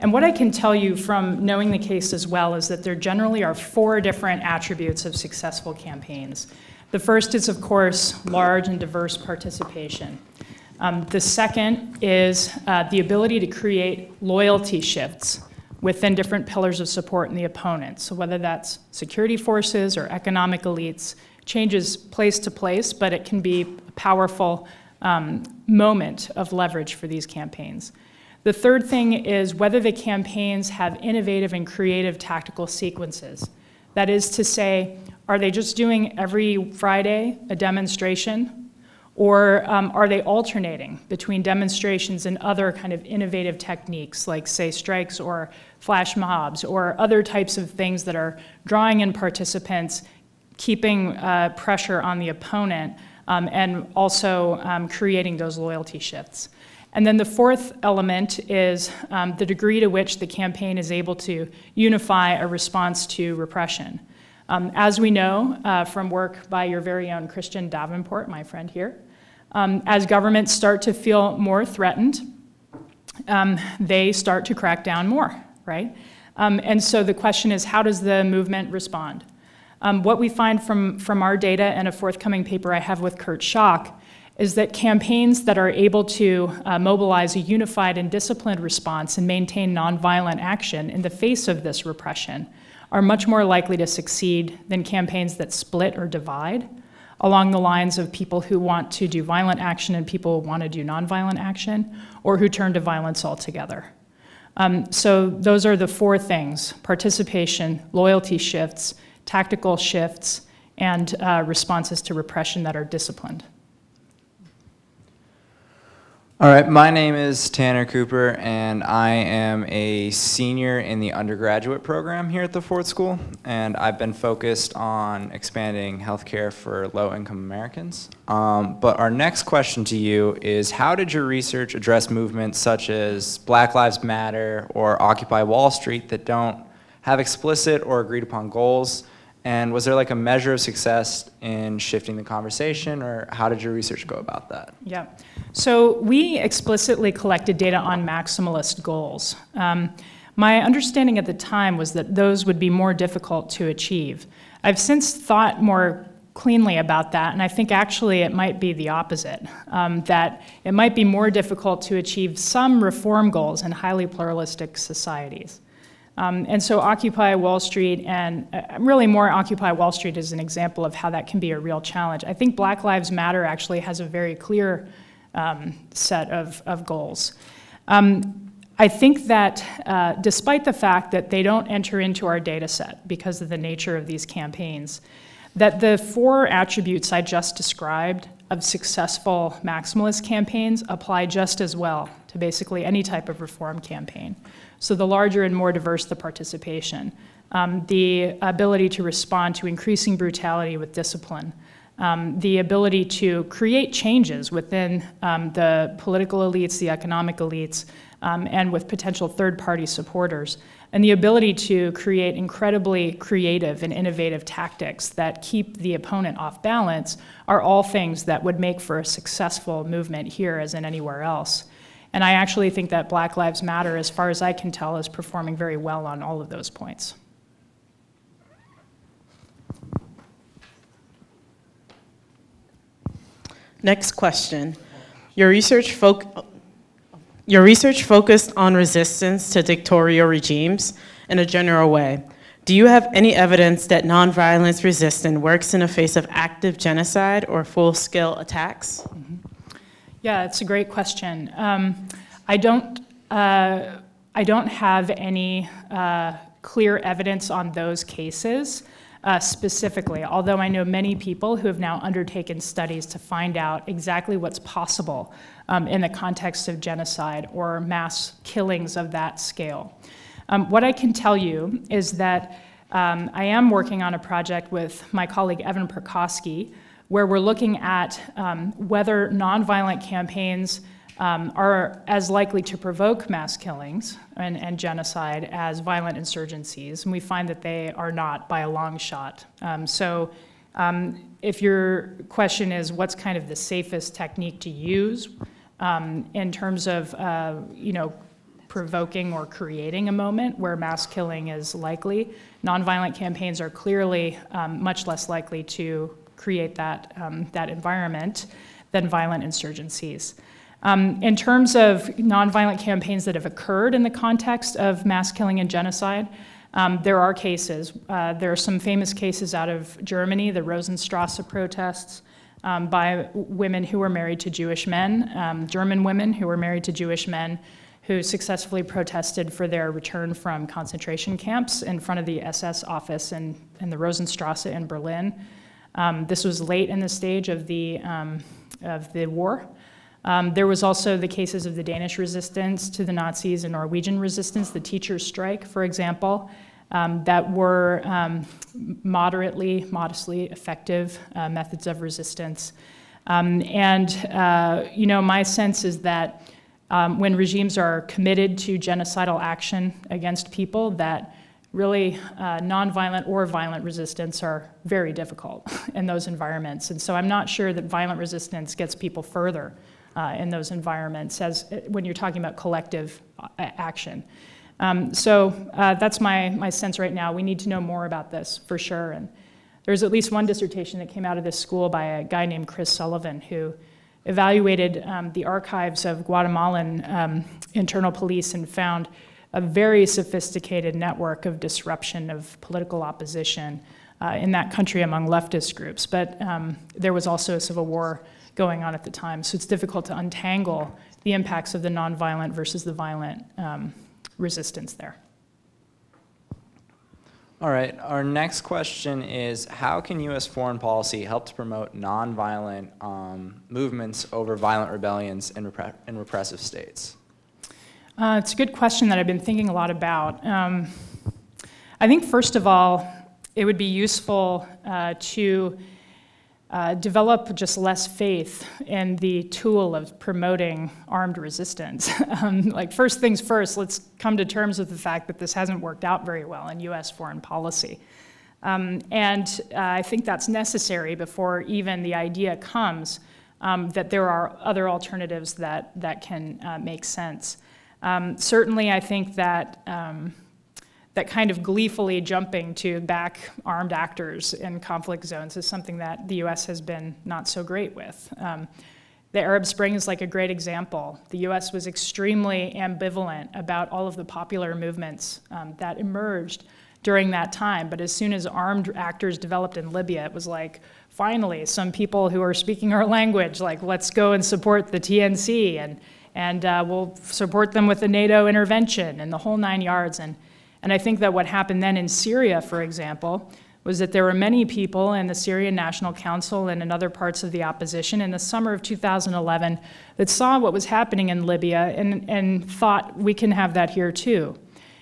And what I can tell you from knowing the case as well is that there generally are four different attributes of successful campaigns. The first is, of course, large and diverse participation. Um, the second is uh, the ability to create loyalty shifts within different pillars of support in the opponent. So, whether that's security forces or economic elites, changes place to place, but it can be a powerful um, moment of leverage for these campaigns. The third thing is whether the campaigns have innovative and creative tactical sequences. That is to say, are they just doing every Friday a demonstration? Or um, are they alternating between demonstrations and other kind of innovative techniques, like, say, strikes or flash mobs, or other types of things that are drawing in participants, keeping uh, pressure on the opponent, um, and also um, creating those loyalty shifts? And then the fourth element is um, the degree to which the campaign is able to unify a response to repression. Um, as we know uh, from work by your very own Christian Davenport, my friend here, um, as governments start to feel more threatened, um, they start to crack down more, right? Um, and so the question is, how does the movement respond? Um, what we find from, from our data and a forthcoming paper I have with Kurt Schock is that campaigns that are able to uh, mobilize a unified and disciplined response and maintain nonviolent action in the face of this repression are much more likely to succeed than campaigns that split or divide along the lines of people who want to do violent action and people who want to do nonviolent action, or who turn to violence altogether. Um, so those are the four things participation, loyalty shifts, tactical shifts, and uh, responses to repression that are disciplined. All right, my name is Tanner Cooper, and I am a senior in the undergraduate program here at the Ford School, and I've been focused on expanding healthcare for low-income Americans. Um, but our next question to you is, how did your research address movements such as Black Lives Matter or Occupy Wall Street that don't have explicit or agreed upon goals? And was there like a measure of success in shifting the conversation, or how did your research go about that? Yeah. So we explicitly collected data on maximalist goals. Um, my understanding at the time was that those would be more difficult to achieve. I've since thought more cleanly about that, and I think actually it might be the opposite um, that it might be more difficult to achieve some reform goals in highly pluralistic societies. Um, and so Occupy Wall Street, and uh, really more Occupy Wall Street is an example of how that can be a real challenge. I think Black Lives Matter actually has a very clear um, set of, of goals. Um, I think that uh, despite the fact that they don't enter into our data set because of the nature of these campaigns, that the four attributes I just described of successful maximalist campaigns apply just as well to basically any type of reform campaign. So the larger and more diverse the participation, um, the ability to respond to increasing brutality with discipline, um, the ability to create changes within um, the political elites, the economic elites, um, and with potential third party supporters, and the ability to create incredibly creative and innovative tactics that keep the opponent off balance are all things that would make for a successful movement here as in anywhere else. And I actually think that Black Lives Matter, as far as I can tell, is performing very well on all of those points. Next question. Your research, your research focused on resistance to dictatorial regimes in a general way. Do you have any evidence that nonviolence resistance works in the face of active genocide or full scale attacks? Yeah, it's a great question. Um, I don't. Uh, I don't have any uh, clear evidence on those cases uh, specifically, although I know many people who have now undertaken studies to find out exactly what's possible um, in the context of genocide or mass killings of that scale. Um, what I can tell you is that um, I am working on a project with my colleague Evan Perkoski where we're looking at um, whether nonviolent campaigns um, are as likely to provoke mass killings and, and, genocide as violent insurgencies, and we find that they are not by a long shot. Um, so, um, if your question is what's kind of the safest technique to use um, in terms of, uh, you know, provoking or creating a moment where mass killing is likely, nonviolent campaigns are clearly um, much less likely to create that, um, that environment than violent insurgencies. Um, in terms of nonviolent campaigns that have occurred in the context of mass killing and genocide, um, there are cases. Uh, there are some famous cases out of Germany, the Rosenstrasse protests um, by women who were married to Jewish men, um, German women who were married to Jewish men who successfully protested for their return from concentration camps in front of the SS office in, in the Rosenstrasse in Berlin. Um, this was late in the stage of the, um, of the war. Um, there was also the cases of the Danish resistance to the Nazis and Norwegian resistance, the teachers' strike, for example, um, that were um, moderately, modestly effective uh, methods of resistance. Um, and, uh, you know, my sense is that when regimes are committed to genocidal action against people, that really uh, nonviolent or violent resistance are very difficult in those environments. And so I'm not sure that violent resistance gets people further uh, in those environments as when you're talking about collective uh, action. Um, so uh, that's my, my sense right now. We need to know more about this for sure. And there's at least one dissertation that came out of this school by a guy named Chris Sullivan who evaluated um, the archives of Guatemalan um, internal police and found a very sophisticated network of disruption of political opposition uh, in that country among leftist groups. But um, there was also a civil war going on at the time. So it's difficult to untangle the impacts of the nonviolent versus the violent um, resistance there. All right, our next question is How can U.S. foreign policy help to promote nonviolent um, movements over violent rebellions in, repre in repressive states? Uh, it's a good question that I've been thinking a lot about. Um, I think, first of all, it would be useful uh, to uh, develop just less faith in the tool of promoting armed resistance. um, like, first things first, let's come to terms with the fact that this hasn't worked out very well in US foreign policy. Um, and uh, I think that's necessary before even the idea comes um, that there are other alternatives that, that can uh, make sense. Um, certainly, I think that um, that kind of gleefully jumping to back armed actors in conflict zones is something that the US has been not so great with. Um, the Arab Spring is like a great example. The US was extremely ambivalent about all of the popular movements um, that emerged during that time. But as soon as armed actors developed in Libya, it was like, finally, some people who are speaking our language, like, let's go and support the TNC and, and uh, we'll support them with a NATO intervention and the whole nine yards. And and I think that what happened then in Syria, for example, was that there were many people in the Syrian National Council and in other parts of the opposition in the summer of 2011 that saw what was happening in Libya and, and thought we can have that here too.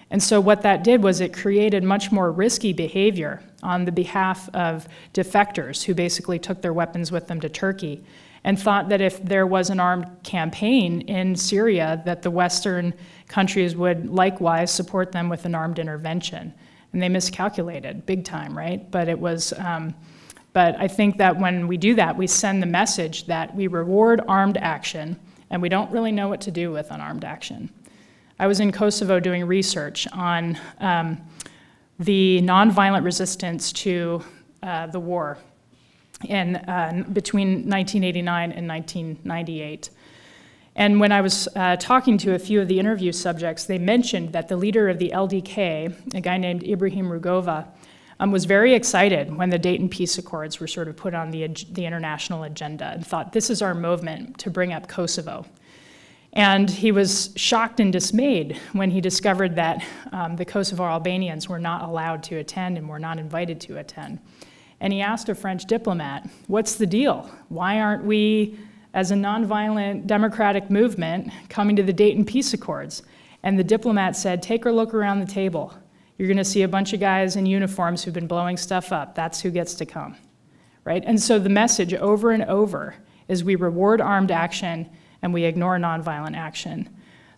And so what that did was it created much more risky behavior on the behalf of defectors who basically took their weapons with them to Turkey and thought that if there was an armed campaign in Syria, that the Western countries would likewise support them with an armed intervention. And they miscalculated big time, right? But it was, um, but I think that when we do that, we send the message that we reward armed action and we don't really know what to do with unarmed action. I was in Kosovo doing research on um, the nonviolent resistance to uh, the war in, uh, between 1989 and 1998. And when I was uh, talking to a few of the interview subjects, they mentioned that the leader of the LDK, a guy named Ibrahim Rugova, um, was very excited when the Dayton Peace Accords were sort of put on the, the international agenda and thought, this is our movement to bring up Kosovo. And he was shocked and dismayed when he discovered that um, the Kosovo Albanians were not allowed to attend and were not invited to attend. And he asked a French diplomat, What's the deal? Why aren't we, as a nonviolent democratic movement, coming to the Dayton Peace Accords? And the diplomat said, Take a look around the table. You're going to see a bunch of guys in uniforms who've been blowing stuff up. That's who gets to come. Right? And so the message over and over is we reward armed action and we ignore nonviolent action.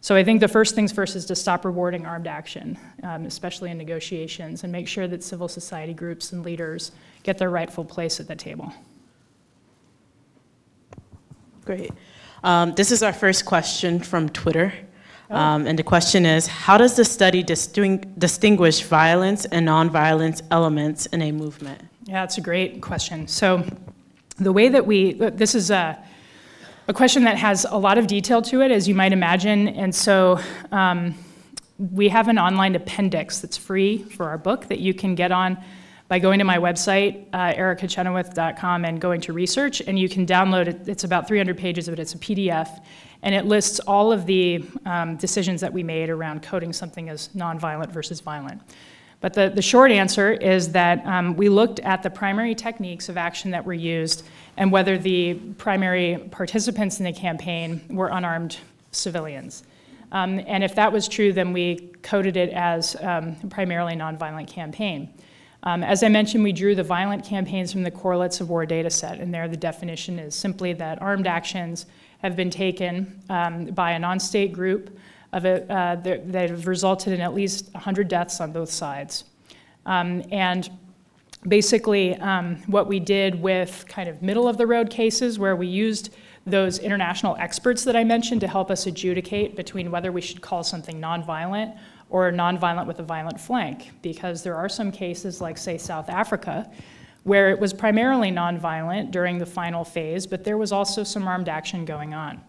So I think the first things first is to stop rewarding armed action, um, especially in negotiations, and make sure that civil society groups and leaders get their rightful place at the table. Great. Um, this is our first question from Twitter. Um, and the question is How does the study disting- distinguish violence and nonviolence elements in a movement? Yeah, that's a great question. So, the way that we, this is a, a question that has a lot of detail to it, as you might imagine. And so, um, we have an online appendix that's free for our book that you can get on by going to my website, uh, ericachenoweth.com, and going to research, and you can download it. It's about 300 pages but. It's a PDF, and it lists all of the um, decisions that we made around coding something as nonviolent versus violent. But the, the short answer is that um, we looked at the primary techniques of action that were used and whether the primary participants in the campaign were unarmed civilians. Um, and if that was true, then we coded it as um, primarily nonviolent campaign. Um, as I mentioned, we drew the violent campaigns from the correlates of war data set, and there the definition is simply that armed actions have been taken um, by a non state group of it, uh, that, that, have resulted in at least 100 deaths on both sides. Um, and basically, um, what we did with kind of middle of the road cases where we used those international experts that I mentioned to help us adjudicate between whether we should call something nonviolent or nonviolent with a violent flank, because there are some cases, like, say, South Africa, where it was primarily nonviolent during the final phase, but there was also some armed action going on.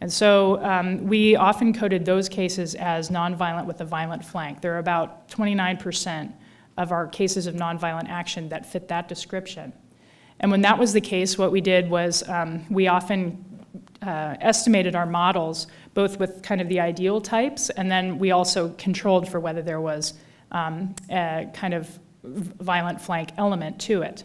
And so um, we often coded those cases as nonviolent with a violent flank. There are about 29% of our cases of nonviolent action that fit that description. And when that was the case, what we did was um, we often uh, estimated our models both with kind of the ideal types, and then we also controlled for whether there was um, a kind of violent flank element to it.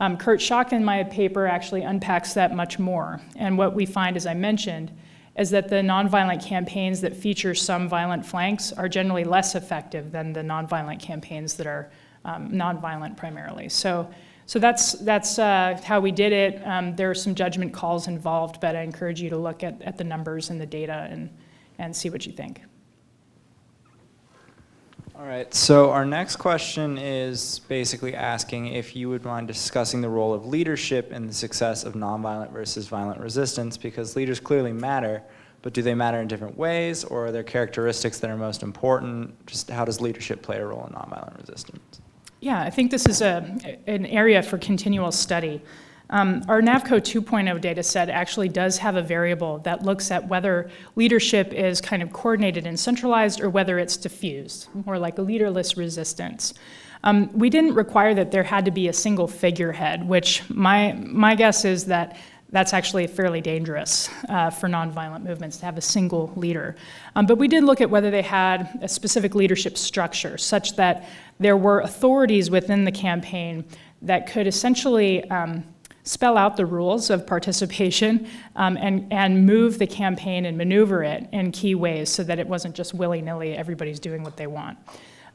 Um, Kurt Schock in my paper actually unpacks that much more. And what we find, as I mentioned, is that the nonviolent campaigns that feature some violent flanks are generally less effective than the nonviolent campaigns that are um, nonviolent primarily. So so that's, that's uh, how we did it. Um, there are some judgment calls involved, but I encourage you to look at, at the numbers and the data and, and see what you think. All right, so our next question is basically asking if you would mind discussing the role of leadership in the success of nonviolent versus violent resistance, because leaders clearly matter, but do they matter in different ways, or are there characteristics that are most important? Just how does leadership play a role in nonviolent resistance? Yeah, I think this is a, an area for continual study. Um, our NAVCO 2.0 data set actually does have a variable that looks at whether leadership is kind of coordinated and centralized or whether it's diffused, more like a leaderless resistance. Um, we didn't require that there had to be a single figurehead, which my, my guess is that that's actually fairly dangerous uh, for nonviolent movements to have a single leader. Um, but we did look at whether they had a specific leadership structure such that there were authorities within the campaign that could essentially um, spell out the rules of participation um, and, and move the campaign and maneuver it in key ways so that it wasn't just willy nilly, everybody's doing what they want.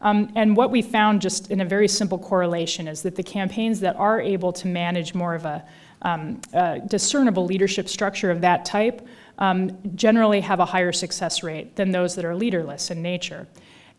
Um, and what we found, just in a very simple correlation, is that the campaigns that are able to manage more of a um, uh, discernible leadership structure of that type um, generally have a higher success rate than those that are leaderless in nature.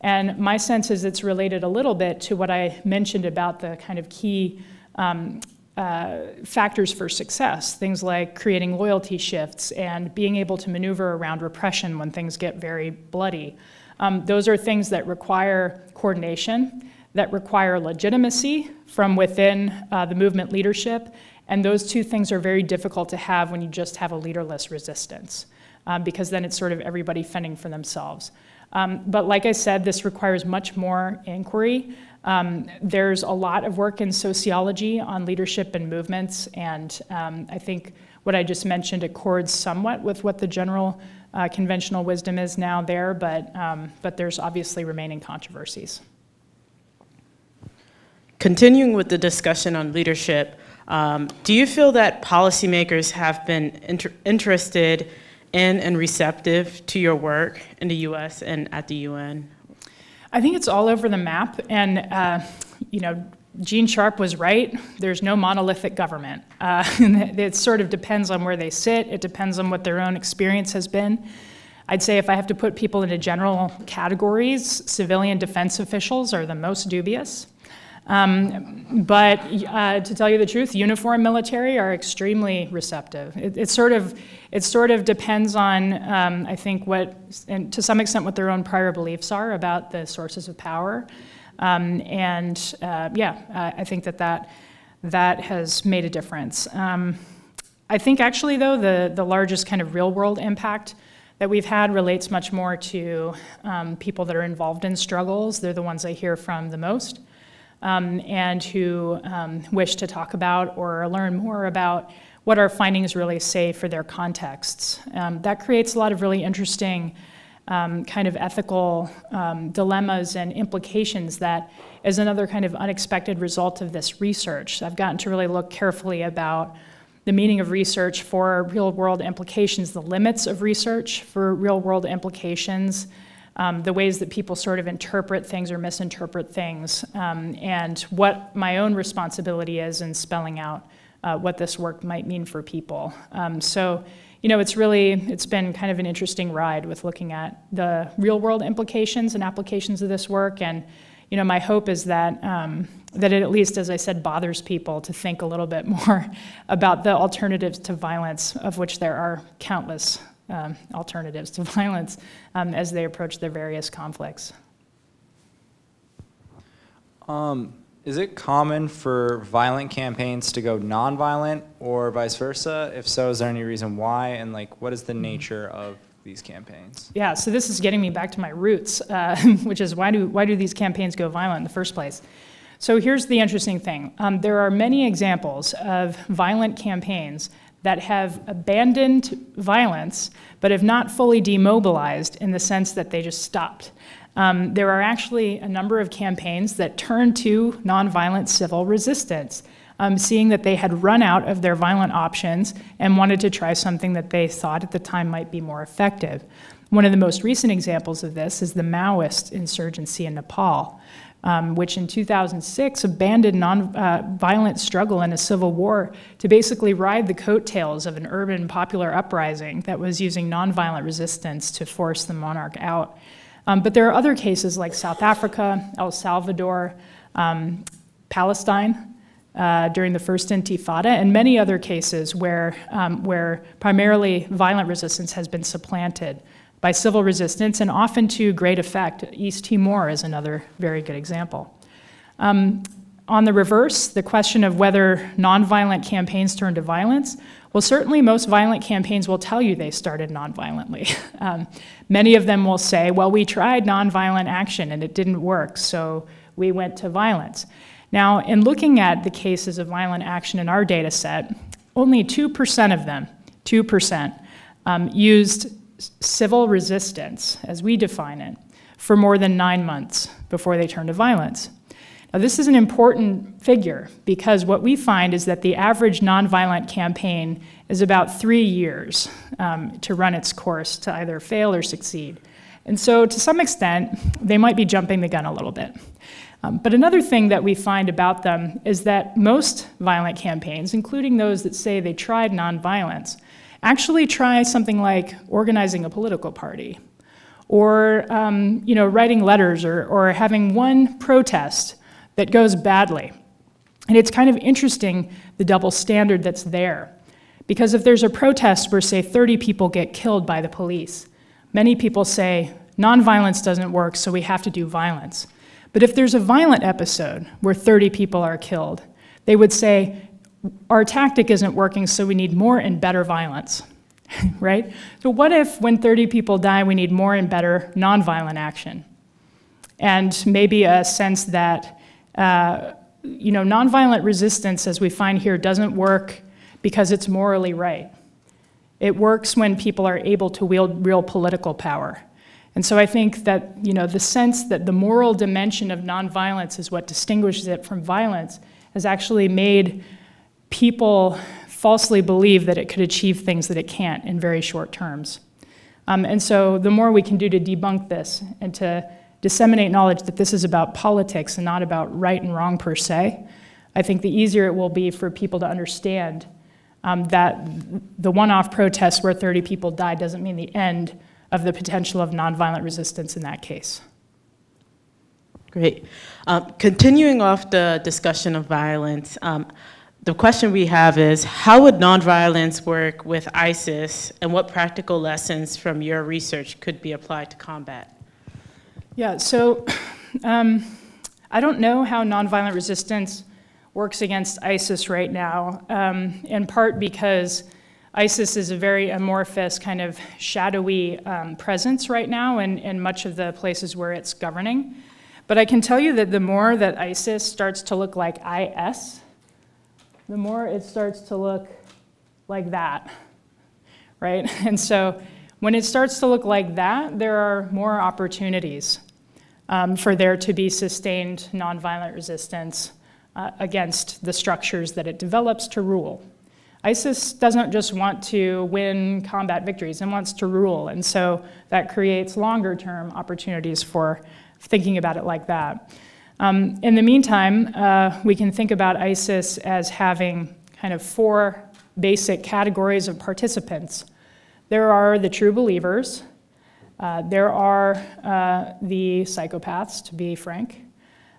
And my sense is it's related a little bit to what I mentioned about the kind of key um, uh, factors for success, things like creating loyalty shifts and being able to maneuver around repression when things get very bloody. Um, those are things that require coordination, that require legitimacy from within uh, the movement leadership, and those two things are very difficult to have when you just have a leaderless resistance, um, because then it's sort of everybody fending for themselves. Um, but like I said, this requires much more inquiry. Um, there's a lot of work in sociology on leadership and movements, and um, I think what I just mentioned accords somewhat with what the general uh, conventional wisdom is now there, but, um, but there's obviously remaining controversies. Continuing with the discussion on leadership, um, do you feel that policymakers have been inter interested in and receptive to your work in the US and at the UN? I think it's all over the map. And, uh, you know, Gene Sharp was right. There's no monolithic government. Uh, it sort of depends on where they sit, it depends on what their own experience has been. I'd say if I have to put people into general categories, civilian defense officials are the most dubious. Um, but uh, to tell you the truth, uniform military are extremely receptive. It, it sort of it sort of depends on um, I think what and to some extent what their own prior beliefs are about the sources of power. Um, and uh, yeah, I think that, that that has made a difference. Um, I think actually though the the largest kind of real world impact that we've had relates much more to um, people that are involved in struggles. They're the ones I hear from the most um, and who um, wish to talk about or learn more about what our findings really say for their contexts. Um, that creates a lot of really interesting um, kind of ethical um, dilemmas and implications that is another kind of unexpected result of this research. I've gotten to really look carefully about the meaning of research for real world implications, the limits of research for real world implications, um, the ways that people sort of interpret things or misinterpret things, um, and what my own responsibility is in spelling out uh, what this work might mean for people. Um, so, you know, it's really, it's been kind of an interesting ride with looking at the real world implications and applications of this work. And, you know, my hope is that, um, that it at least, as I said, bothers people to think a little bit more about the alternatives to violence, of which there are countless um, alternatives to violence um, as they approach their various conflicts. Um, is it common for violent campaigns to go nonviolent or vice versa? If so, is there any reason why? And like, what is the nature of these campaigns? Yeah, so this is getting me back to my roots, uh, which is why do, why do these campaigns go violent in the first place? So here's the interesting thing. Um, there are many examples of violent campaigns that have abandoned violence but have not fully demobilized in the sense that they just stopped. Um, there are actually a number of campaigns that turned to nonviolent civil resistance, um, seeing that they had run out of their violent options and wanted to try something that they thought at the time might be more effective. One of the most recent examples of this is the Maoist insurgency in Nepal um, which in 2006 abandoned nonviolent uh, struggle in a civil war to basically ride the coattails of an urban popular uprising that was using nonviolent resistance to force the monarch out. Um, but there are other cases like South Africa, El Salvador, um, Palestine. Uh, during the first Intifada, and many other cases where, um, where primarily violent resistance has been supplanted by civil resistance, and often to great effect. East Timor is another very good example. Um, on the reverse, the question of whether nonviolent campaigns turn to violence, well, certainly most violent campaigns will tell you they started nonviolently. um, many of them will say, well, we tried nonviolent action and it didn't work, so we went to violence. Now, in looking at the cases of violent action in our data set, only 2% of them, 2%, um, used civil resistance, as we define it, for more than nine months before they turn to violence. Now, this is an important figure because what we find is that the average nonviolent campaign is about three years um, to run its course to either fail or succeed. And so, to some extent, they might be jumping the gun a little bit. Um, but another thing that we find about them is that most violent campaigns, including those that say they tried nonviolence, actually try something like organizing a political party or um, you know, writing letters or, or having one protest that goes badly. And it's kind of interesting the double standard that's there. Because if there's a protest where, say, 30 people get killed by the police, many people say nonviolence doesn't work, so we have to do violence. But if there's a violent episode where 30 people are killed, they would say our tactic isn't working, so we need more and better violence, right? So, what if when 30 people die, we need more and better nonviolent action? And maybe a sense that, uh, you know, nonviolent resistance, as we find here, doesn't work because it's morally right. It works when people are able to wield real political power. And so I think that, you know, the sense that the moral dimension of nonviolence is what distinguishes it from violence has actually made people falsely believe that it could achieve things that it can't in very short terms. Um, and so the more we can do to debunk this and to disseminate knowledge that this is about politics and not about right and wrong per se, I think the easier it will be for people to understand um, that the one off protest where 30 people died doesn't mean the end of the potential of nonviolent resistance in that case. Great. Um, continuing off the discussion of violence, um, the question we have is how would nonviolence work with ISIS and what practical lessons from your research could be applied to combat? Yeah, so um, I don't know how nonviolent resistance works against ISIS right now, um, in part because ISIS is a very amorphous, kind of shadowy um, presence right now in, in much of the places where it's governing. But I can tell you that the more that ISIS starts to look like IS, the more it starts to look like that, right? And so when it starts to look like that, there are more opportunities um, for there to be sustained nonviolent resistance uh, against the structures that it develops to rule. ISIS doesn't just want to win combat victories, it wants to rule. And so that creates longer term opportunities for thinking about it like that. Um, in the meantime, uh, we can think about ISIS as having kind of four basic categories of participants. There are the true believers, uh, there are uh, the psychopaths, to be frank.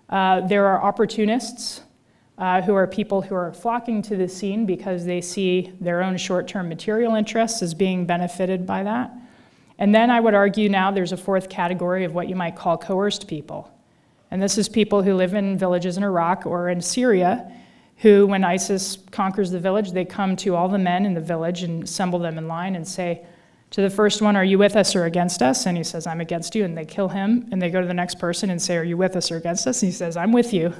Uh, there are opportunists, uh, who are people who are flocking to the scene because they see their own short term material interests as being benefited by that. And then I would argue now there's a fourth category of what you might call coerced people. And this is people who live in villages in Iraq or in Syria who, when ISIS conquers the village, they come to all the men in the village and assemble them in line and say, to the first one, Are you with us or against us? And he says, I'm against you. And they kill him. And they go to the next person and say, Are you with us or against us? And he says, I'm with you.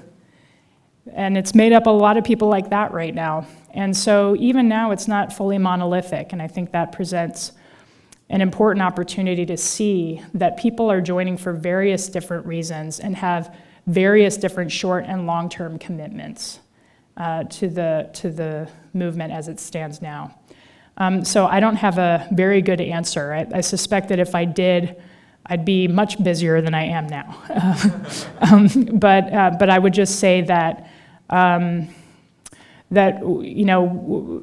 And it's made up a lot of people like that right now. And so even now, it's not fully monolithic. And I think that presents an important opportunity to see that people are joining for various different reasons and have various different short and long term commitments uh, to, the, to the movement as it stands now. Um, so I don't have a very good answer. I, I, suspect that if I did, I'd be much busier than I am now. um, but, uh, but I would just say that, um, that you know,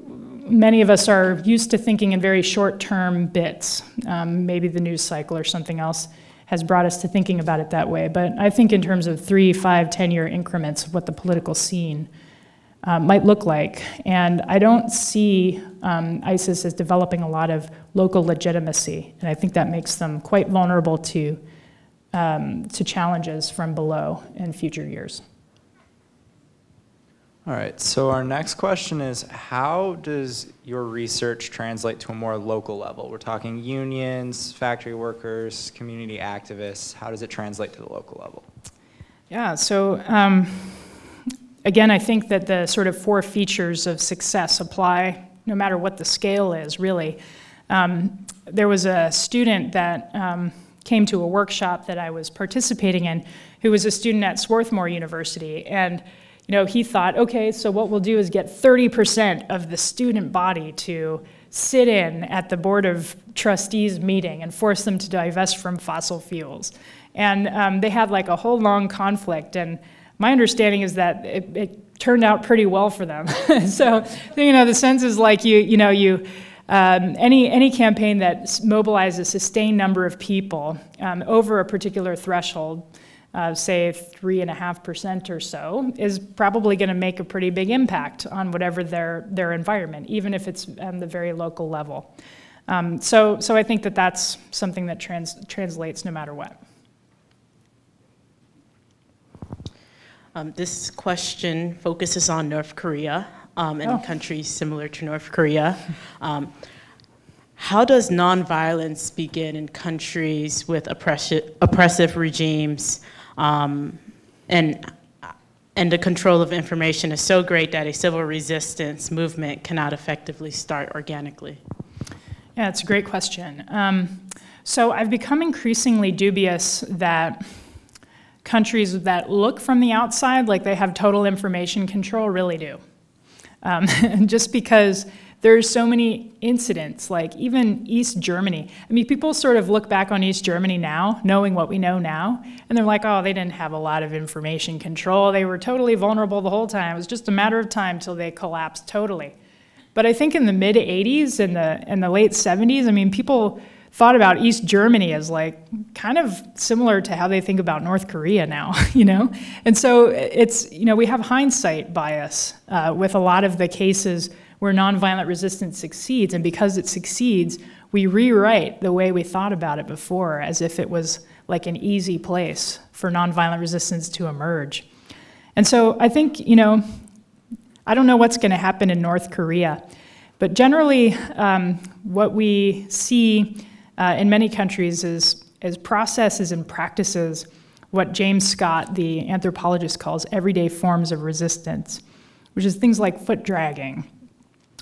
many of us are used to thinking in very short-term bits. Um, maybe the news cycle or something else has brought us to thinking about it that way. But I think in terms of three, five, ten-year increments of what the political scene uh, might look like. And I don't see um, ISIS as developing a lot of local legitimacy. And I think that makes them quite vulnerable to, um, to challenges from below in future years. All right, so our next question is how does your research translate to a more local level? We're talking unions, factory workers, community activists. How does it translate to the local level? Yeah, so um, again, I think that the sort of four features of success apply no matter what the scale is, really. Um, there was a student that um, came to a workshop that I was participating in who was a student at Swarthmore University. And you know, he thought, okay, so what we'll do is get 30% of the student body to sit in at the Board of Trustees meeting and force them to divest from fossil fuels. And um, they had like a whole long conflict. And my understanding is that it, it turned out pretty well for them. so, you know, the sense is like you, you know, you, um, any, any campaign that mobilizes a sustained number of people um, over a particular threshold uh, say 3.5% or so, is probably going to make a pretty big impact on whatever their, their environment, even if it's on the very local level. Um, so, so I think that that's something that trans, translates no matter what. Um, this question focuses on North Korea um, and oh. countries similar to North Korea. Um, how does nonviolence begin in countries with oppressive, oppressive regimes um, and, and the control of information is so great that a civil resistance movement cannot effectively start organically? Yeah, it's a great question. Um, so I've become increasingly dubious that countries that look from the outside like they have total information control really do. Um, just because there's so many incidents, like even East Germany. I mean, people sort of look back on East Germany now, knowing what we know now, and they're like, oh, they didn't have a lot of information control. They were totally vulnerable the whole time. It was just a matter of time till they collapsed totally. But I think in the mid 80s and the, and the late 70s, I mean, people thought about East Germany as like kind of similar to how they think about North Korea now, you know? And so it's, you know, we have hindsight bias uh, with a lot of the cases where nonviolent resistance succeeds. And because it succeeds, we rewrite the way we thought about it before as if it was like an easy place for nonviolent resistance to emerge. And so I think, you know, I don't know what's going to happen in North Korea, but generally, um, what we see uh, in many countries is, is processes and practices what James Scott, the anthropologist, calls everyday forms of resistance, which is things like foot dragging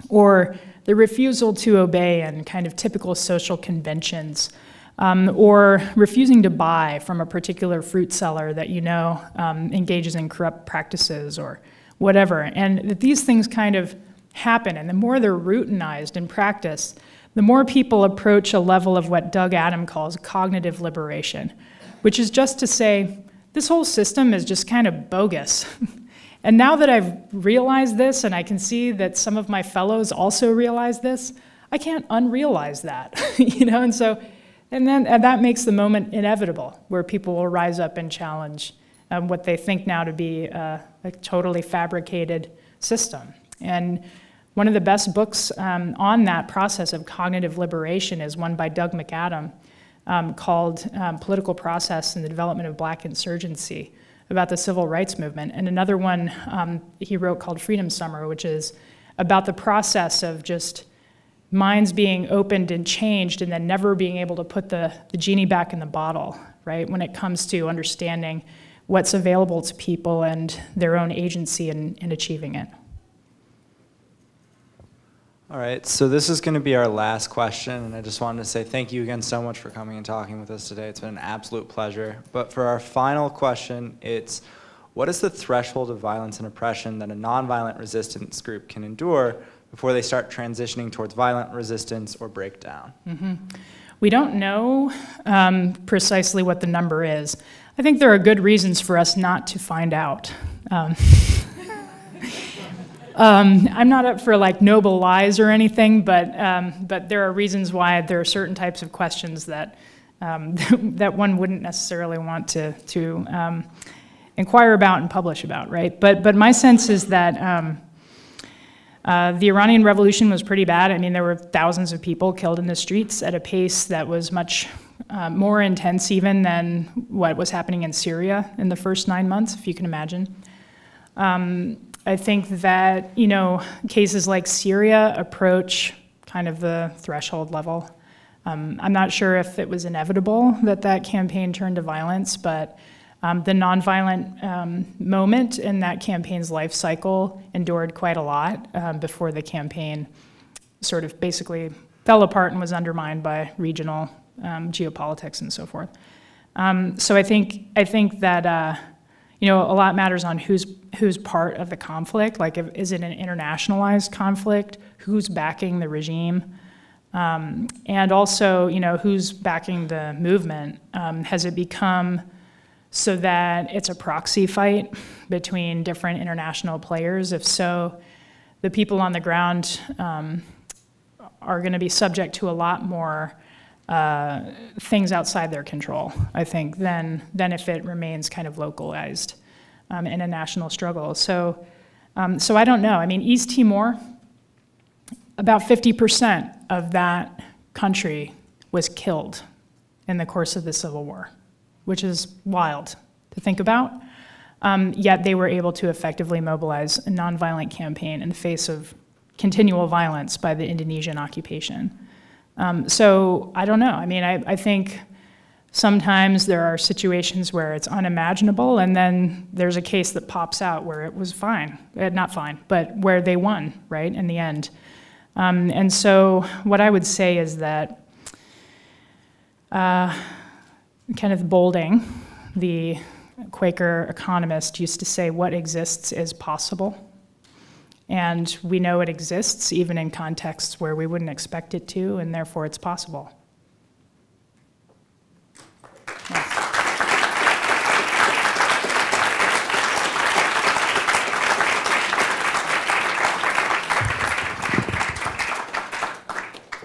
or the refusal to obey and kind of typical social conventions. Um, or refusing to buy from a particular fruit seller that you know um, engages in corrupt practices or whatever. And that these things kind of happen, and the more they're routinized in practice, the more people approach a level of what Doug McAdam calls cognitive liberation, which is just to say, this whole system is just kind of bogus. and now that I've realized this, and I can see that some of my fellows also realize this, I can't unrealize that, you know, and so, and then and that makes the moment inevitable where people will rise up and challenge um, what they think now to be uh, a totally fabricated system. And one of the best books um, on that process of cognitive liberation is one by Doug McAdam um, called um, Political Process and the Development of Black Insurgency about the civil rights movement. And another one um, he wrote called Freedom Summer, which is about the process of just minds being opened and changed and then never being able to put the, the genie back in the bottle, right, when it comes to understanding what's available to people and their own agency in, in achieving it. All right, so this is going to be our last question, and I just wanted to say thank you again so much for coming and talking with us today. It's been an absolute pleasure. But for our final question, it's what is the threshold of violence and oppression that a nonviolent resistance group can endure before they start transitioning towards violent resistance or breakdown? Mm-hmm. We don't know um, precisely what the number is. I think there are good reasons for us not to find out. Um, Um, I'm not up for like noble lies or anything, but, um, but there are reasons why there are certain types of questions that, um, that one wouldn't necessarily want to, to um, inquire about and publish about, right? But, but my sense is that um, uh, the Iranian Revolution was pretty bad. I mean, there were thousands of people killed in the streets at a pace that was much uh, more intense even than what was happening in Syria in the first nine months, if you can imagine. Um, I think that, you know, cases like Syria approach kind of the threshold level. Um, I'm not sure if it was inevitable that that campaign turned to violence, but um, the nonviolent um, moment in that campaign's life cycle endured quite a lot um, before the campaign sort of basically fell apart and was undermined by regional um, geopolitics and so forth. Um, so I think I think that uh, you know, a lot matters on who's who's part of the conflict. Like, if, is it an internationalized conflict? Who's backing the regime? Um, and also, you know, who's backing the movement? Um, has it become so that it's a proxy fight between different international players? If so, the people on the ground um, are going to be subject to a lot more uh, things outside their control, I think, than, than if it remains kind of localized um, in a national struggle. So, um, so I don't know. I mean, East Timor, about 50% of that country was killed in the course of the Civil War, which is wild to think about. Um, yet they were able to effectively mobilize a nonviolent campaign in the face of continual violence by the Indonesian occupation. Um, so I don't know. I mean, I, I, think sometimes there are situations where it's unimaginable, and then there's a case that pops out where it was fine, uh, not fine, but where they won, right, in the end. Um, and so what I would say is that uh, Kenneth Boulding, the Quaker economist, used to say, What exists is possible. And we know it exists even in contexts where we wouldn't expect it to, and therefore it's possible.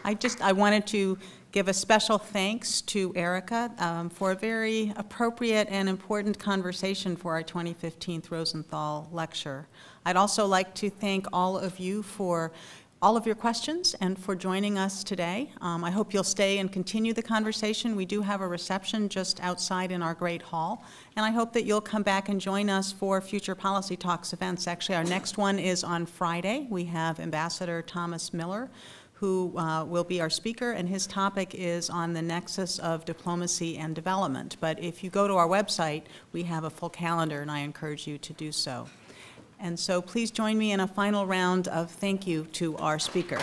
I just, I wanted to give a special thanks to Erica um, for a very appropriate and important conversation for our 2015 Rosenthal Lecture. I'd also like to thank all of you for all of your questions and for joining us today. Um, I hope you'll stay and continue the conversation. We do have a reception just outside in our great hall, and I hope that you'll come back and join us for future Policy Talks events. Actually, our next one is on Friday. We have Ambassador Thomas Miller, who uh, will be our speaker, and his topic is on the nexus of diplomacy and development. But if you go to our website, we have a full calendar, and I encourage you to do so. And so please join me in a final round of thank you to our speaker.